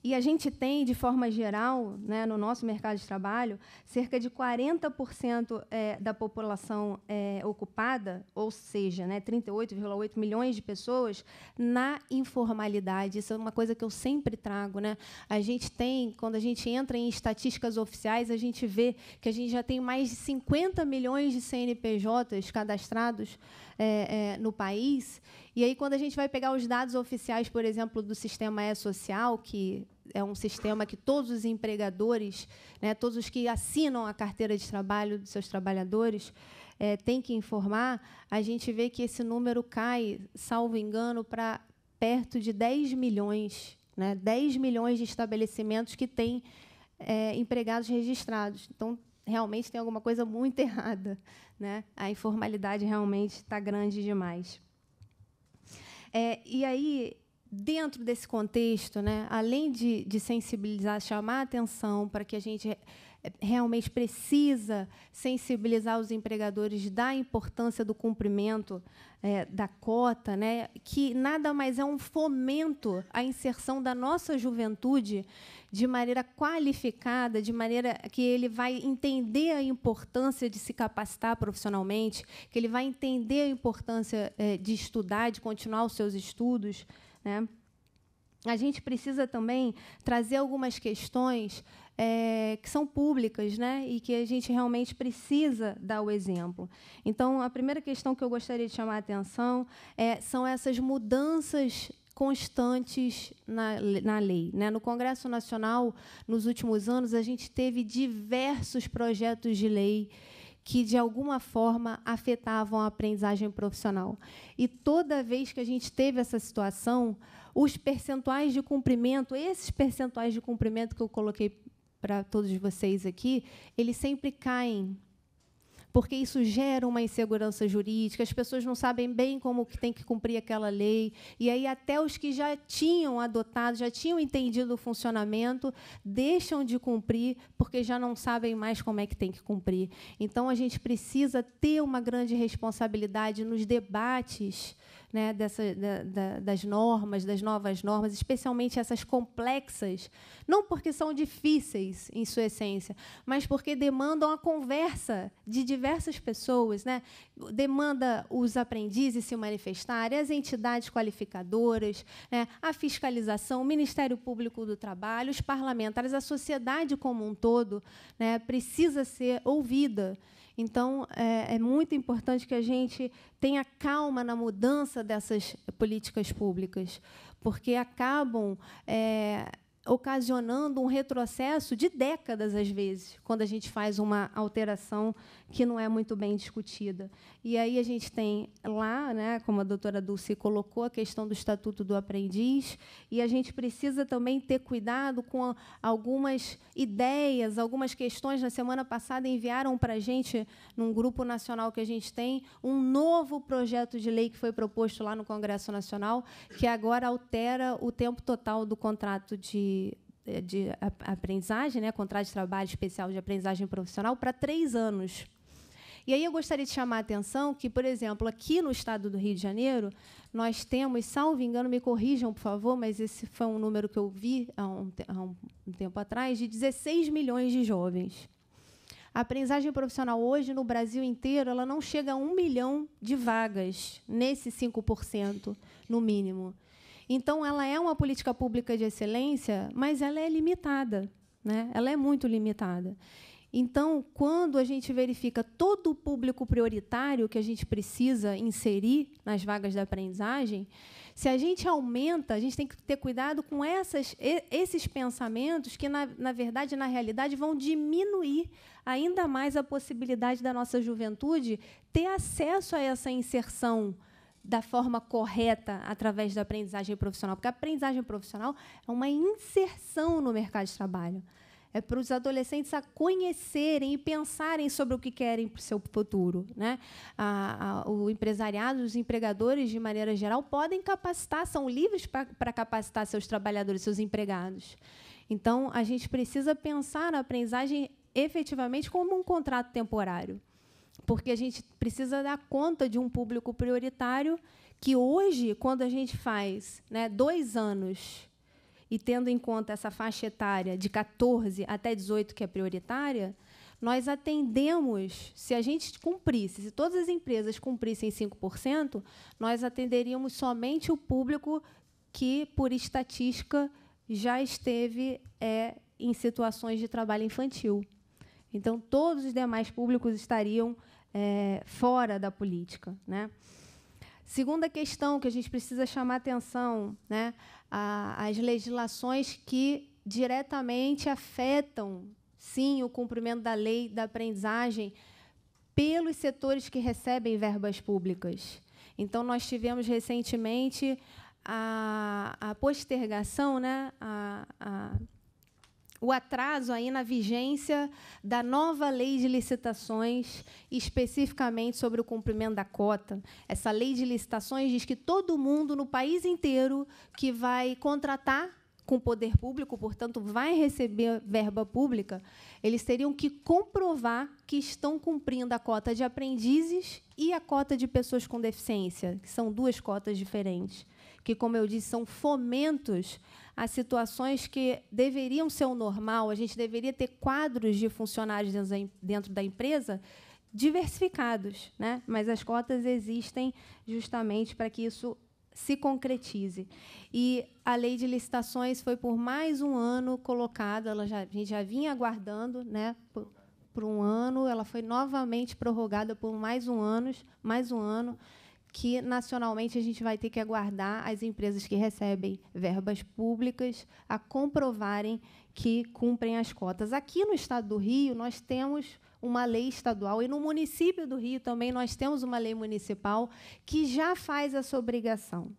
E a gente tem, de forma geral, né, no nosso mercado de trabalho, cerca de 40% é, da população é, ocupada, ou seja, né, 38,8 milhões de pessoas, na informalidade. Isso é uma coisa que eu sempre trago. Né? A gente tem, quando a gente entra em estatísticas oficiais, a gente vê que a gente já tem mais de 50 milhões de CNPJs cadastrados é, é, no país. E aí, quando a gente vai pegar os dados oficiais, por exemplo, do sistema E-Social, que é um sistema que todos os empregadores, né, todos os que assinam a carteira de trabalho dos seus trabalhadores, é, têm que informar, a gente vê que esse número cai, salvo engano, para perto de 10 milhões. Né, 10 milhões de estabelecimentos que têm é, empregados registrados. Então, realmente tem alguma coisa muito errada. Né? A informalidade realmente está grande demais. É, e aí, dentro desse contexto, né, além de, de sensibilizar, chamar a atenção para que a gente realmente precisa sensibilizar os empregadores da importância do cumprimento é, da cota, né, que nada mais é um fomento à inserção da nossa juventude de maneira qualificada, de maneira que ele vai entender a importância de se capacitar profissionalmente, que ele vai entender a importância é, de estudar, de continuar os seus estudos. Né. A gente precisa também trazer algumas questões é, que são públicas né, e que a gente realmente precisa dar o exemplo. Então, a primeira questão que eu gostaria de chamar a atenção é, são essas mudanças constantes na, na lei. Né? No Congresso Nacional, nos últimos anos, a gente teve diversos projetos de lei que, de alguma forma, afetavam a aprendizagem profissional. E toda vez que a gente teve essa situação, os percentuais de cumprimento, esses percentuais de cumprimento que eu coloquei para todos vocês aqui, eles sempre caem. Porque isso gera uma insegurança jurídica, as pessoas não sabem bem como que tem que cumprir aquela lei. E aí até os que já tinham adotado, já tinham entendido o funcionamento, deixam de cumprir porque já não sabem mais como é que tem que cumprir. Então a gente precisa ter uma grande responsabilidade nos debates né, dessa, da, da, das normas, das novas normas, especialmente essas complexas, não porque são difíceis em sua essência, mas porque demandam a conversa de diversas pessoas, né? demanda os aprendizes se manifestarem, as entidades qualificadoras, né? a fiscalização, o Ministério Público do Trabalho, os parlamentares, a sociedade como um todo né, precisa ser ouvida. Então, é, é, muito importante que a gente tenha calma na mudança dessas políticas públicas, porque acabam é, ocasionando um retrocesso de décadas, às vezes, quando a gente faz uma alteração que não é muito bem discutida. E aí a gente tem lá, né, como a doutora Dulce colocou, a questão do Estatuto do Aprendiz, e a gente precisa também ter cuidado com algumas ideias, algumas questões. Na semana passada enviaram para a gente, num grupo nacional que a gente tem, um novo projeto de lei que foi proposto lá no Congresso Nacional, que agora altera o tempo total do contrato de de aprendizagem, né, contrato de trabalho especial de aprendizagem profissional, para três anos. E aí eu gostaria de chamar a atenção que, por exemplo, aqui no estado do Rio de Janeiro, nós temos, salvo engano, me corrijam, por favor, mas esse foi um número que eu vi há um, há um tempo atrás, de 16 milhões de jovens. A aprendizagem profissional hoje, no Brasil inteiro, ela não chega a um milhão de vagas, nesse 5%, no mínimo. Então, ela é uma política pública de excelência, mas ela é limitada. Né? Ela é muito limitada. Então, quando a gente verifica todo o público prioritário que a gente precisa inserir nas vagas da aprendizagem, se a gente aumenta, a gente tem que ter cuidado com essas, esses pensamentos que, na, na verdade, na realidade, vão diminuir ainda mais a possibilidade da nossa juventude ter acesso a essa inserção da forma correta através da aprendizagem profissional, porque a aprendizagem profissional é uma inserção no mercado de trabalho é para os adolescentes a conhecerem e pensarem sobre o que querem para o seu futuro. Né? A, a, o empresariado, os empregadores, de maneira geral, podem capacitar, são livres para capacitar seus trabalhadores, seus empregados. Então, a gente precisa pensar na aprendizagem efetivamente como um contrato temporário, porque a gente precisa dar conta de um público prioritário que hoje, quando a gente faz né, dois anos e tendo em conta essa faixa etária de 14 até 18, que é prioritária, nós atendemos, se a gente cumprisse, se todas as empresas cumprissem 5%, nós atenderíamos somente o público que, por estatística, já esteve é, em situações de trabalho infantil. Então, todos os demais públicos estariam é, fora da política. Né? Segunda questão que a gente precisa chamar atenção, né? a, as legislações que diretamente afetam, sim, o cumprimento da lei da aprendizagem pelos setores que recebem verbas públicas. Então, nós tivemos recentemente a, a postergação, né, a, a, o atraso aí na vigência da nova lei de licitações, especificamente sobre o cumprimento da cota. Essa lei de licitações diz que todo mundo no país inteiro que vai contratar com poder público, portanto, vai receber verba pública, eles teriam que comprovar que estão cumprindo a cota de aprendizes e a cota de pessoas com deficiência, que são duas cotas diferentes, que, como eu disse, são fomentos a situações que deveriam ser o normal. A gente deveria ter quadros de funcionários dentro da empresa diversificados, né? mas as cotas existem justamente para que isso se concretize. E a lei de licitações foi por mais um ano colocada, ela já, a gente já vinha aguardando né, por, por um ano, ela foi novamente prorrogada por mais um ano, mais um ano, que nacionalmente a gente vai ter que aguardar as empresas que recebem verbas públicas a comprovarem que cumprem as cotas. Aqui no estado do Rio, nós temos uma lei estadual e no município do Rio também nós temos uma lei municipal que já faz essa obrigação.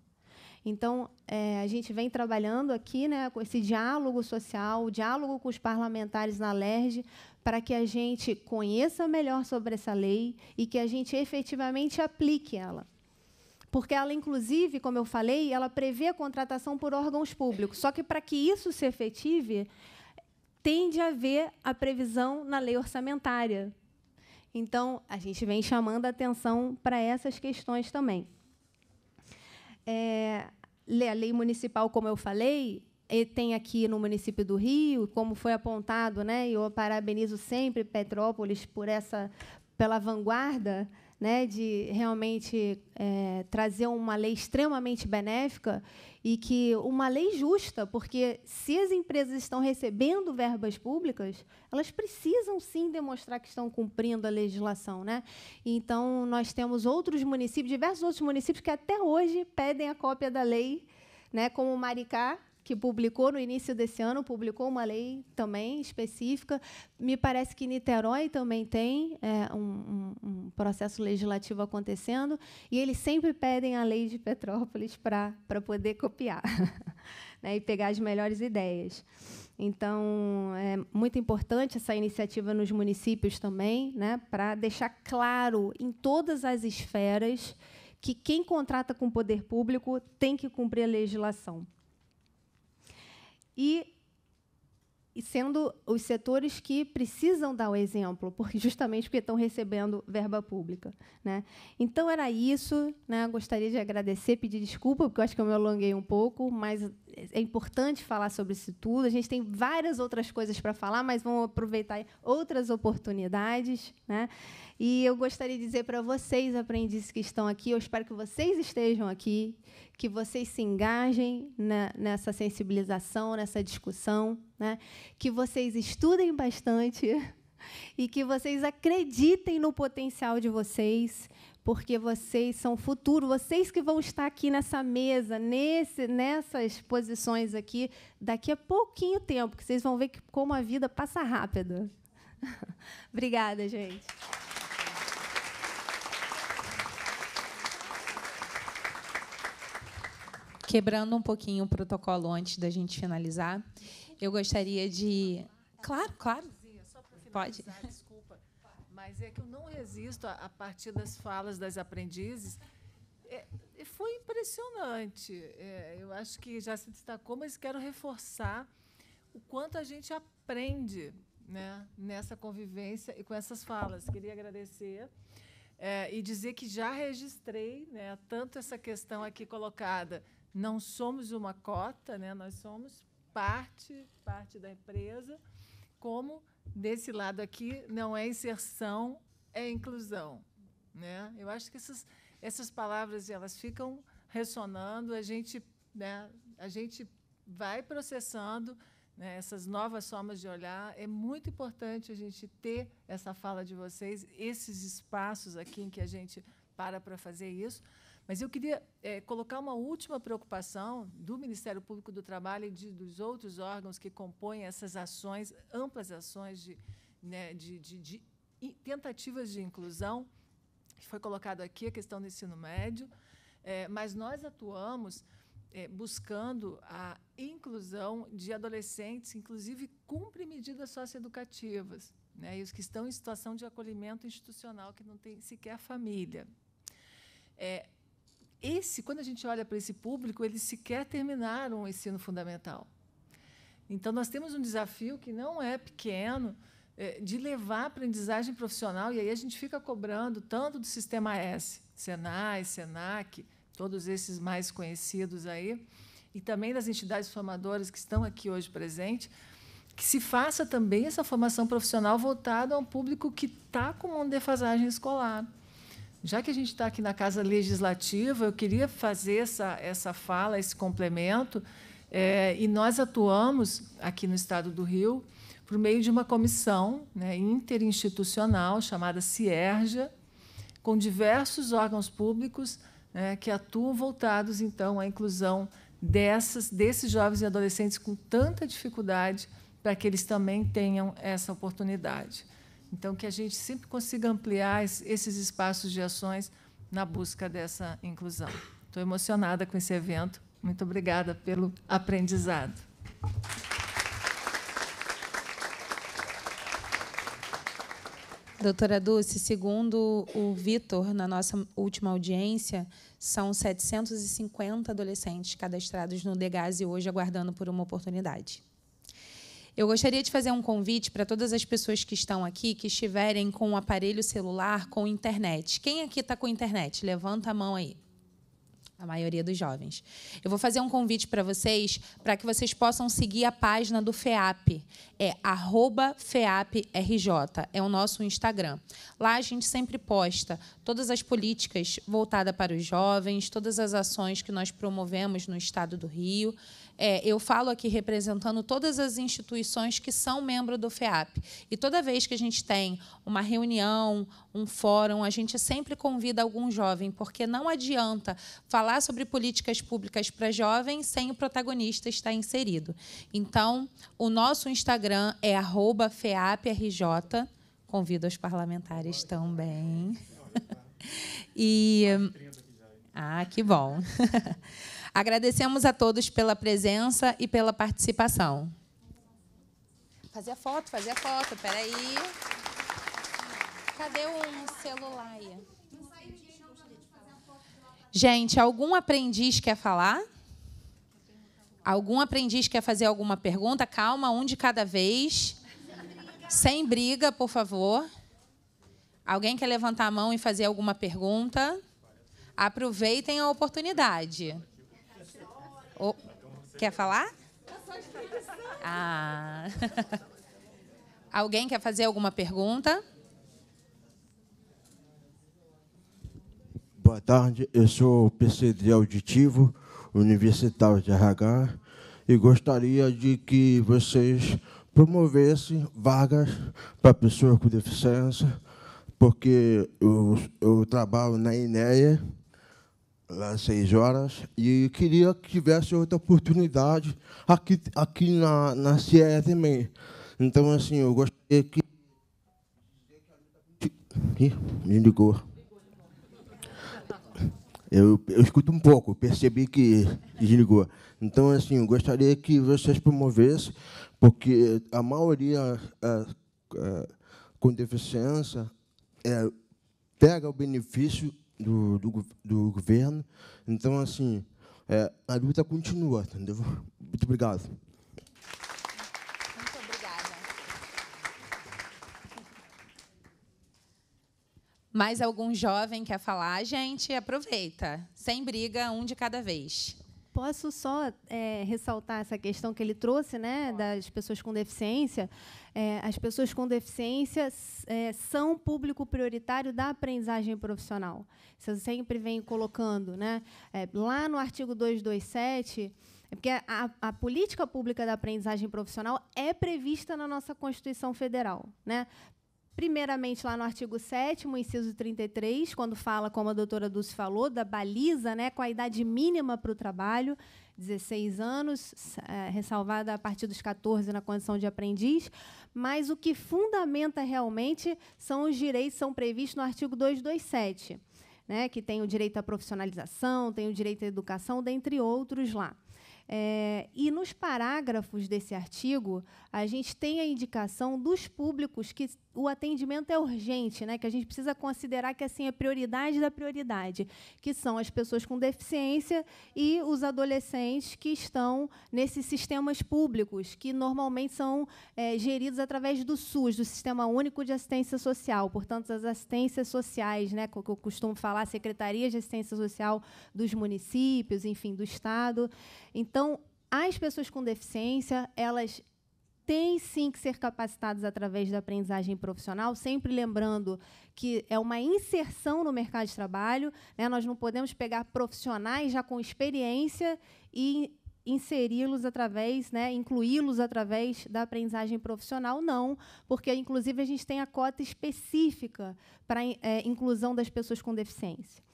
Então, é, a gente vem trabalhando aqui né, com esse diálogo social, o diálogo com os parlamentares na LERJ, para que a gente conheça melhor sobre essa lei e que a gente efetivamente aplique ela. Porque ela, inclusive, como eu falei, ela prevê a contratação por órgãos públicos. Só que, para que isso se efetive, tem de haver a previsão na lei orçamentária. Então, a gente vem chamando a atenção para essas questões também. É, a lei municipal, como eu falei, tem aqui no município do Rio, como foi apontado, né, e eu parabenizo sempre Petrópolis por essa, pela vanguarda né, de realmente é, trazer uma lei extremamente benéfica e que uma lei justa, porque se as empresas estão recebendo verbas públicas, elas precisam sim demonstrar que estão cumprindo a legislação, né? Então nós temos outros municípios, diversos outros municípios que até hoje pedem a cópia da lei, né? Como Maricá, que publicou no início desse ano, publicou uma lei também específica. Me parece que Niterói também tem é, um, um, processo legislativo acontecendo, e eles sempre pedem a lei de Petrópolis para poder copiar né, e pegar as melhores ideias. Então, é muito importante essa iniciativa nos municípios também, né, para deixar claro em todas as esferas que quem contrata com o poder público tem que cumprir a legislação e, e sendo os setores que precisam dar o exemplo, porque justamente porque estão recebendo verba pública. Né? Então, era isso. Né? Gostaria de agradecer, pedir desculpa, porque eu acho que eu me alonguei um pouco, mas é importante falar sobre isso tudo. A gente tem várias outras coisas para falar, mas vamos aproveitar outras oportunidades. Né? E eu gostaria de dizer para vocês, aprendizes que estão aqui, eu espero que vocês estejam aqui, que vocês se engajem na, nessa sensibilização, nessa discussão, né? que vocês estudem bastante e que vocês acreditem no potencial de vocês, porque vocês são o futuro, vocês que vão estar aqui nessa mesa, nesse, nessas posições aqui, daqui a pouquinho tempo, que vocês vão ver que, como a vida passa rápido. Obrigada, gente. Quebrando um pouquinho o protocolo antes da gente finalizar, eu gostaria de. Claro, claro. Pode. Desculpa, mas é que eu não resisto a, partir das falas das aprendizes. É, foi impressionante. É, eu acho que já se destacou, mas quero reforçar o quanto a gente aprende né, nessa convivência e com essas falas. Queria agradecer é, e dizer que já registrei né, tanto essa questão aqui colocada não somos uma cota, né? nós somos parte, parte da empresa, como desse lado aqui não é inserção, é inclusão. Né? Eu acho que essas, essas palavras elas ficam ressonando, a gente, né, a gente vai processando né, essas novas formas de olhar. É muito importante a gente ter essa fala de vocês, esses espaços aqui em que a gente para para fazer isso, mas eu queria é, colocar uma última preocupação do Ministério Público do Trabalho e de, dos outros órgãos que compõem essas ações, amplas ações de, né, de, de, de tentativas de inclusão, foi colocado aqui a questão do ensino médio, é, mas nós atuamos é, buscando a inclusão de adolescentes, inclusive cumpre medidas socioeducativas, né, e os que estão em situação de acolhimento institucional, que não tem sequer família. É, esse, quando a gente olha para esse público, eles sequer terminaram o ensino fundamental. Então, nós temos um desafio que não é pequeno é, de levar a aprendizagem profissional, e aí a gente fica cobrando tanto do Sistema S, Senai, Senac, todos esses mais conhecidos aí, e também das entidades formadoras que estão aqui hoje presentes, que se faça também essa formação profissional voltada a um público que está com uma defasagem escolar. Já que a gente está aqui na Casa Legislativa, eu queria fazer essa, essa fala, esse complemento, é, e nós atuamos aqui no Estado do Rio por meio de uma comissão né, interinstitucional chamada CIERJA, com diversos órgãos públicos né, que atuam voltados então à inclusão dessas, desses jovens e adolescentes com tanta dificuldade para que eles também tenham essa oportunidade. Então, que a gente sempre consiga ampliar esses espaços de ações na busca dessa inclusão. Estou emocionada com esse evento. Muito obrigada pelo aprendizado. Doutora Dulce, segundo o Vitor, na nossa última audiência, são 750 adolescentes cadastrados no DEGASE hoje aguardando por uma oportunidade. Eu gostaria de fazer um convite para todas as pessoas que estão aqui, que estiverem com um aparelho celular com internet. Quem aqui está com internet? Levanta a mão aí a maioria dos jovens. Eu vou fazer um convite para vocês para que vocês possam seguir a página do FEAP. É FEAPRJ, é o nosso Instagram. Lá a gente sempre posta todas as políticas voltadas para os jovens, todas as ações que nós promovemos no estado do Rio. É, eu falo aqui representando todas as instituições que são membro do FEAP. E toda vez que a gente tem uma reunião, um fórum, a gente sempre convida algum jovem, porque não adianta falar sobre políticas públicas para jovens sem o protagonista estar inserido. Então, o nosso Instagram é FEAPRJ. Convido os parlamentares também. e. Ah, que bom. Agradecemos a todos pela presença e pela participação. Fazer a foto, fazer a foto, peraí. Cadê um celular aí? Gente, algum aprendiz quer falar? Algum aprendiz quer fazer alguma pergunta? Calma, um de cada vez. Sem briga, por favor. Alguém quer levantar a mão e fazer alguma pergunta? Aproveitem a oportunidade. Oh, quer falar? Ah. Alguém quer fazer alguma pergunta? Boa tarde, eu sou PCD auditivo, universitário de RH, e gostaria de que vocês promovessem vagas para pessoas com deficiência, porque eu, eu trabalho na INEA, às seis horas e queria que tivesse outra oportunidade aqui aqui na na CIE também. Então assim eu gostaria que Ih, me ligou. Eu, eu escuto um pouco, percebi que desligou. Então, assim, eu gostaria que vocês promovessem, porque a maioria é, é, com deficiência é, pega o benefício do, do, do governo. Então, assim, é, a luta continua, entendeu? Muito obrigado. Muito obrigada. Mais algum jovem quer falar? Gente, aproveita. Sem briga, um de cada vez. Posso só é, ressaltar essa questão que ele trouxe, né, das pessoas com deficiência. É, as pessoas com deficiência é, são público prioritário da aprendizagem profissional. Eu sempre venho colocando, né? É, lá no artigo 227 é porque a, a, política pública da aprendizagem profissional é prevista na nossa Constituição Federal. Né? Primeiramente, lá no artigo 7 inciso 33, quando fala, como a doutora Dulce falou, da baliza né, com a idade mínima para o trabalho, 16 anos, é, ressalvada a partir dos 14 na condição de aprendiz, mas o que fundamenta realmente são os direitos são previstos no artigo 227. né, que tem o direito à profissionalização, tem o direito à educação, dentre outros lá. É, e nos parágrafos desse artigo, a gente tem a indicação dos públicos que o atendimento é urgente, né? que a gente precisa considerar que assim é prioridade da prioridade, que são as pessoas com deficiência e os adolescentes que estão nesses sistemas públicos, que normalmente são é, geridos através do SUS, do Sistema Único de Assistência Social, portanto, as assistências sociais, né? que eu costumo falar, secretarias de assistência social dos municípios, enfim, do Estado. Então, as pessoas com deficiência, elas têm sim que ser capacitadas através da aprendizagem profissional, sempre lembrando que é uma inserção no mercado de trabalho. Né? Nós não podemos pegar profissionais já com experiência e inseri-los através, né, incluí-los através da aprendizagem profissional, não, porque inclusive a gente tem a cota específica para é, inclusão das pessoas com deficiência.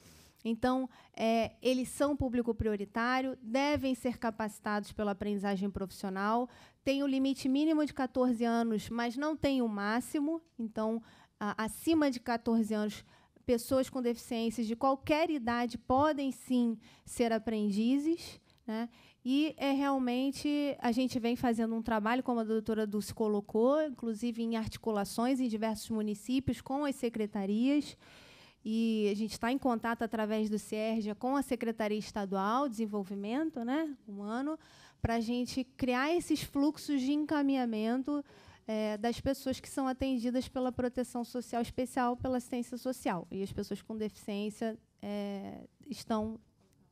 Então, é, eles são público prioritário, devem ser capacitados pela aprendizagem profissional, tem o limite mínimo de 14 anos, mas não tem o máximo. Então, a, acima de 14 anos, pessoas com deficiências de qualquer idade podem sim ser aprendizes. Né? E é realmente a gente vem fazendo um trabalho, como a doutora Dulce colocou, inclusive em articulações em diversos municípios com as secretarias. E a gente está em contato através do CERJ com a Secretaria Estadual de Desenvolvimento né, Humano, para a gente criar esses fluxos de encaminhamento é, das pessoas que são atendidas pela proteção social especial, pela assistência social. E as pessoas com deficiência é, estão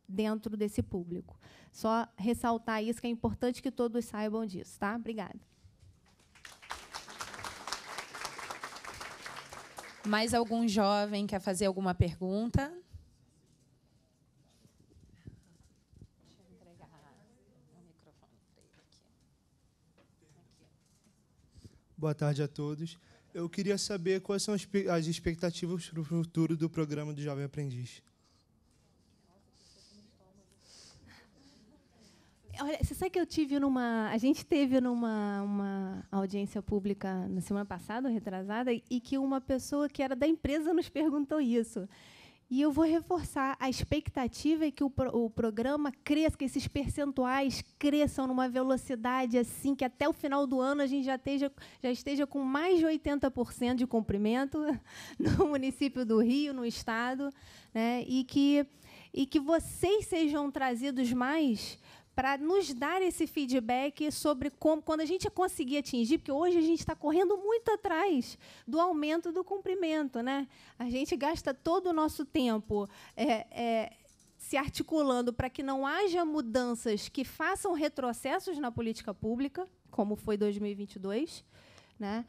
dentro desse público. Só ressaltar isso, que é importante que todos saibam disso. Tá? Obrigada. Mais algum jovem quer fazer alguma pergunta? Boa tarde a todos. Eu queria saber quais são as expectativas para o futuro do programa do Jovem Aprendiz. Olha, você sabe que eu tive numa. A gente teve numa uma audiência pública na semana passada, retrasada, e que uma pessoa que era da empresa nos perguntou isso. E eu vou reforçar, a expectativa é que o, pro, o programa cresça, que esses percentuais cresçam numa velocidade assim, que até o final do ano a gente já esteja, já esteja com mais de 80% de cumprimento no município do Rio, no Estado, né? e, que, e que vocês sejam trazidos mais para nos dar esse feedback sobre como, quando a gente conseguir atingir, porque hoje a gente está correndo muito atrás do aumento do cumprimento. Né? A gente gasta todo o nosso tempo é, é, se articulando para que não haja mudanças que façam retrocessos na política pública, como foi 2022, né?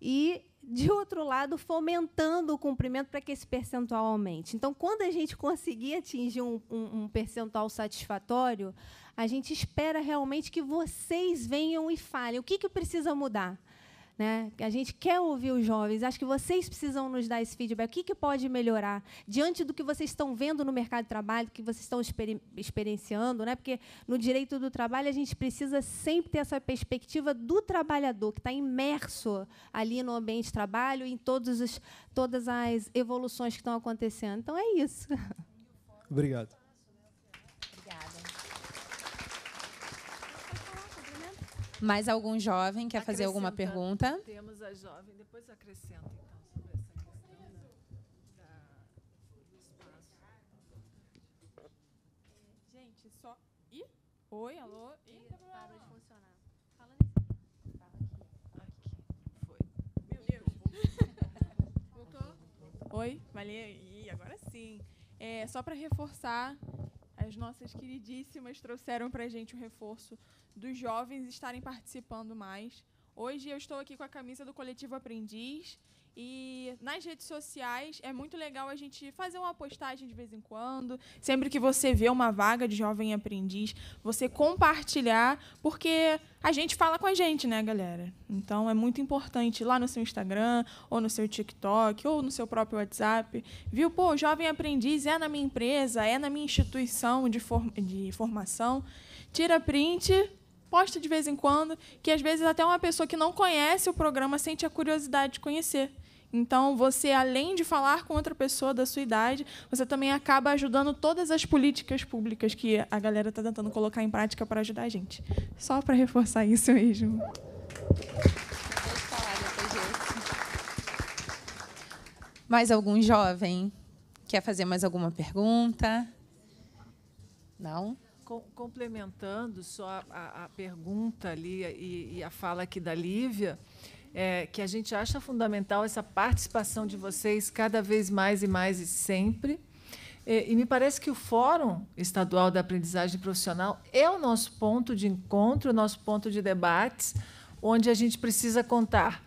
e, de outro lado, fomentando o cumprimento para que esse percentual aumente. Então, quando a gente conseguir atingir um, um, um percentual satisfatório, a gente espera realmente que vocês venham e falem o que, que precisa mudar. Né? A gente quer ouvir os jovens, acho que vocês precisam nos dar esse feedback. O que, que pode melhorar diante do que vocês estão vendo no mercado de trabalho, que vocês estão exper experienciando? Né? Porque no direito do trabalho a gente precisa sempre ter essa perspectiva do trabalhador, que está imerso ali no ambiente de trabalho, em todos os, todas as evoluções que estão acontecendo. Então é isso. Obrigado. Mais algum jovem quer fazer alguma pergunta? Temos a jovem, depois acrescenta, então, sobre essa questão da, do espaço. Gente, só. Ih, oi, alô? Ih, parou de funcionar. Fala Aqui, foi. Meu Deus. Voltou? Oi, valeu. Ih, agora sim. É, só para reforçar, as nossas queridíssimas trouxeram para a gente o reforço dos jovens estarem participando mais. Hoje eu estou aqui com a camisa do Coletivo Aprendiz e nas redes sociais é muito legal a gente fazer uma postagem de vez em quando, sempre que você vê uma vaga de jovem aprendiz, você compartilhar, porque a gente fala com a gente, né, galera? Então é muito importante lá no seu Instagram, ou no seu TikTok, ou no seu próprio WhatsApp, viu? Pô, jovem aprendiz é na minha empresa, é na minha instituição de, form de formação. Tira print, posta de vez em quando, que às vezes até uma pessoa que não conhece o programa sente a curiosidade de conhecer. Então, você, além de falar com outra pessoa da sua idade, você também acaba ajudando todas as políticas públicas que a galera está tentando colocar em prática para ajudar a gente. Só para reforçar isso mesmo. Mais algum jovem quer fazer mais alguma pergunta? Não? Complementando só a, a pergunta ali e, e, a fala aqui da Lívia, é, que a gente acha fundamental essa participação de vocês cada vez mais e mais e sempre. E, e me parece que o Fórum Estadual da Aprendizagem Profissional é o nosso ponto de encontro, o nosso ponto de debates, onde a gente precisa contar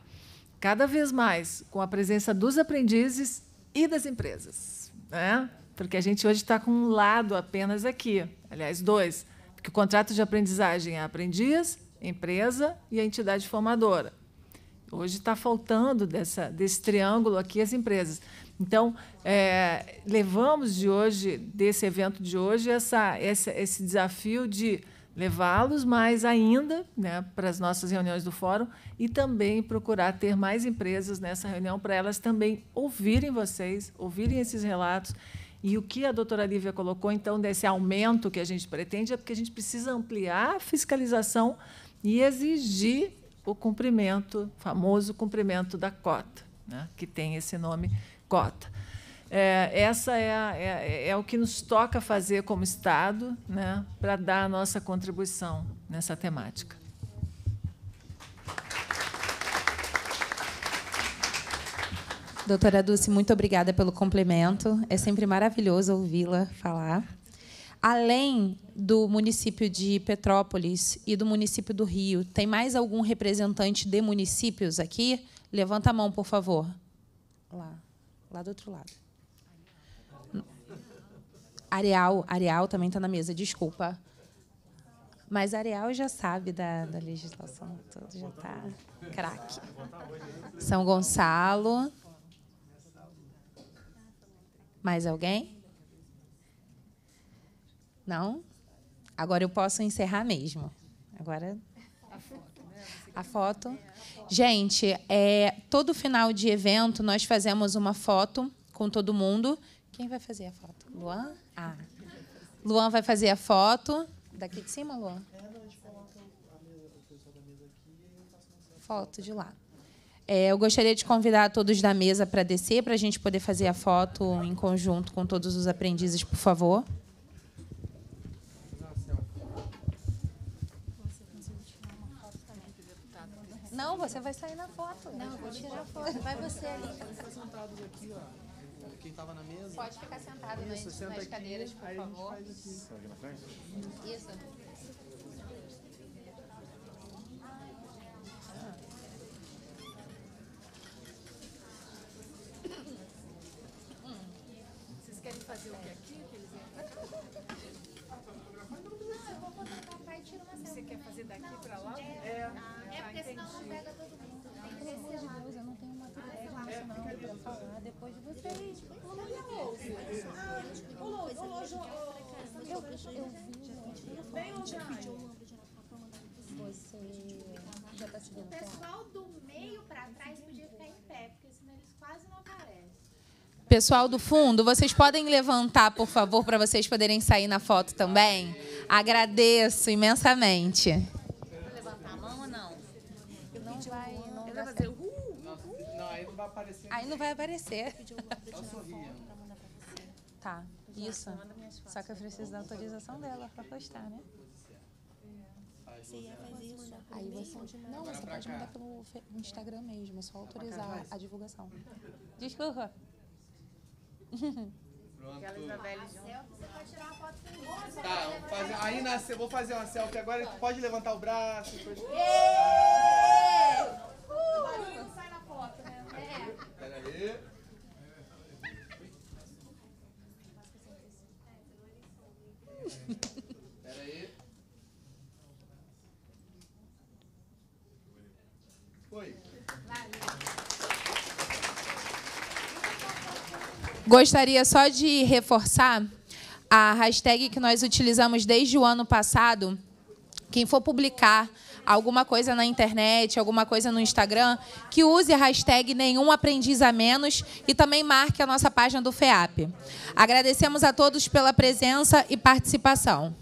cada vez mais com a presença dos aprendizes e das empresas. Né? Porque a gente hoje está com um lado apenas aqui, aliás, dois, porque o contrato de aprendizagem é aprendiz, empresa e a entidade formadora. Hoje está faltando dessa, desse triângulo aqui as empresas. Então, é, levamos de hoje, desse evento de hoje, essa, essa, esse desafio de levá-los mais ainda né, para as nossas reuniões do fórum e também procurar ter mais empresas nessa reunião para elas também ouvirem vocês, ouvirem esses relatos e o que a doutora Lívia colocou, então, desse aumento que a gente pretende, é porque a gente precisa ampliar a fiscalização e exigir o cumprimento, famoso cumprimento da cota, né, que tem esse nome cota. É, essa é, a, é, é, o que nos toca fazer como Estado né, para dar a nossa contribuição nessa temática. Doutora Dulce, muito obrigada pelo complemento. É sempre maravilhoso ouvi-la falar. Além do município de Petrópolis e do município do Rio, tem mais algum representante de municípios aqui? Levanta a mão, por favor. Lá, lá do outro lado. Areal, Areal também está na mesa, desculpa. Mas Areal já sabe da, da legislação toda, já está craque. São Gonçalo. Mais alguém? Não? Agora eu posso encerrar mesmo. Agora. A foto. Gente, é, todo final de evento nós fazemos uma foto com todo mundo. Quem vai fazer a foto? Luan? Ah. Luan vai fazer a foto. Daqui de cima, Luan? Foto de lá. É, eu gostaria de convidar todos da mesa para descer, para a gente poder fazer a foto em conjunto com todos os aprendizes, por favor. Não, você vai sair na foto. Não, eu vou tirar a foto. Vai você ali. sentados aqui, ó. Quem estava na mesa. Pode ficar sentado Isso, nas, nas cadeiras, por favor. Isso. Fazer o que aqui? Que eles Você quer fazer daqui para lá? É. É porque senão não pega todo mundo. Tem que ser lá. Eu não tenho maturidade emocional para falar depois de vocês. Ô, ô, Eu vi, Bem, Você já está se O pessoal do meio para trás podia ficar em pé, porque senão eles quase não aparecem. Pessoal do fundo, vocês podem levantar, por favor, para vocês poderem sair na foto também? Agradeço imensamente. Levantar a mão ou não? Não vai, não vai fazer. Não, aí não vai aparecer. Aí não vai aparecer. Tá, isso. Só que eu preciso da autorização dela para postar, né? Aí você. Não, você pode mandar pelo Instagram mesmo, é só autorizar a divulgação. Desculpa. Pronto. Você pode tirar uma foto com Tá, fazer, aí nasce, vou fazer uma selfie agora. Tu pode levantar o braço. Depois... O barulho não sai na foto, né? É. Pera Gostaria só de reforçar a hashtag que nós utilizamos desde o ano passado quem for publicar alguma coisa na internet, alguma coisa no Instagram, que use a hashtag nenhum aprendiz a menos e também marque a nossa página do FEAP. Agradecemos a todos pela presença e participação.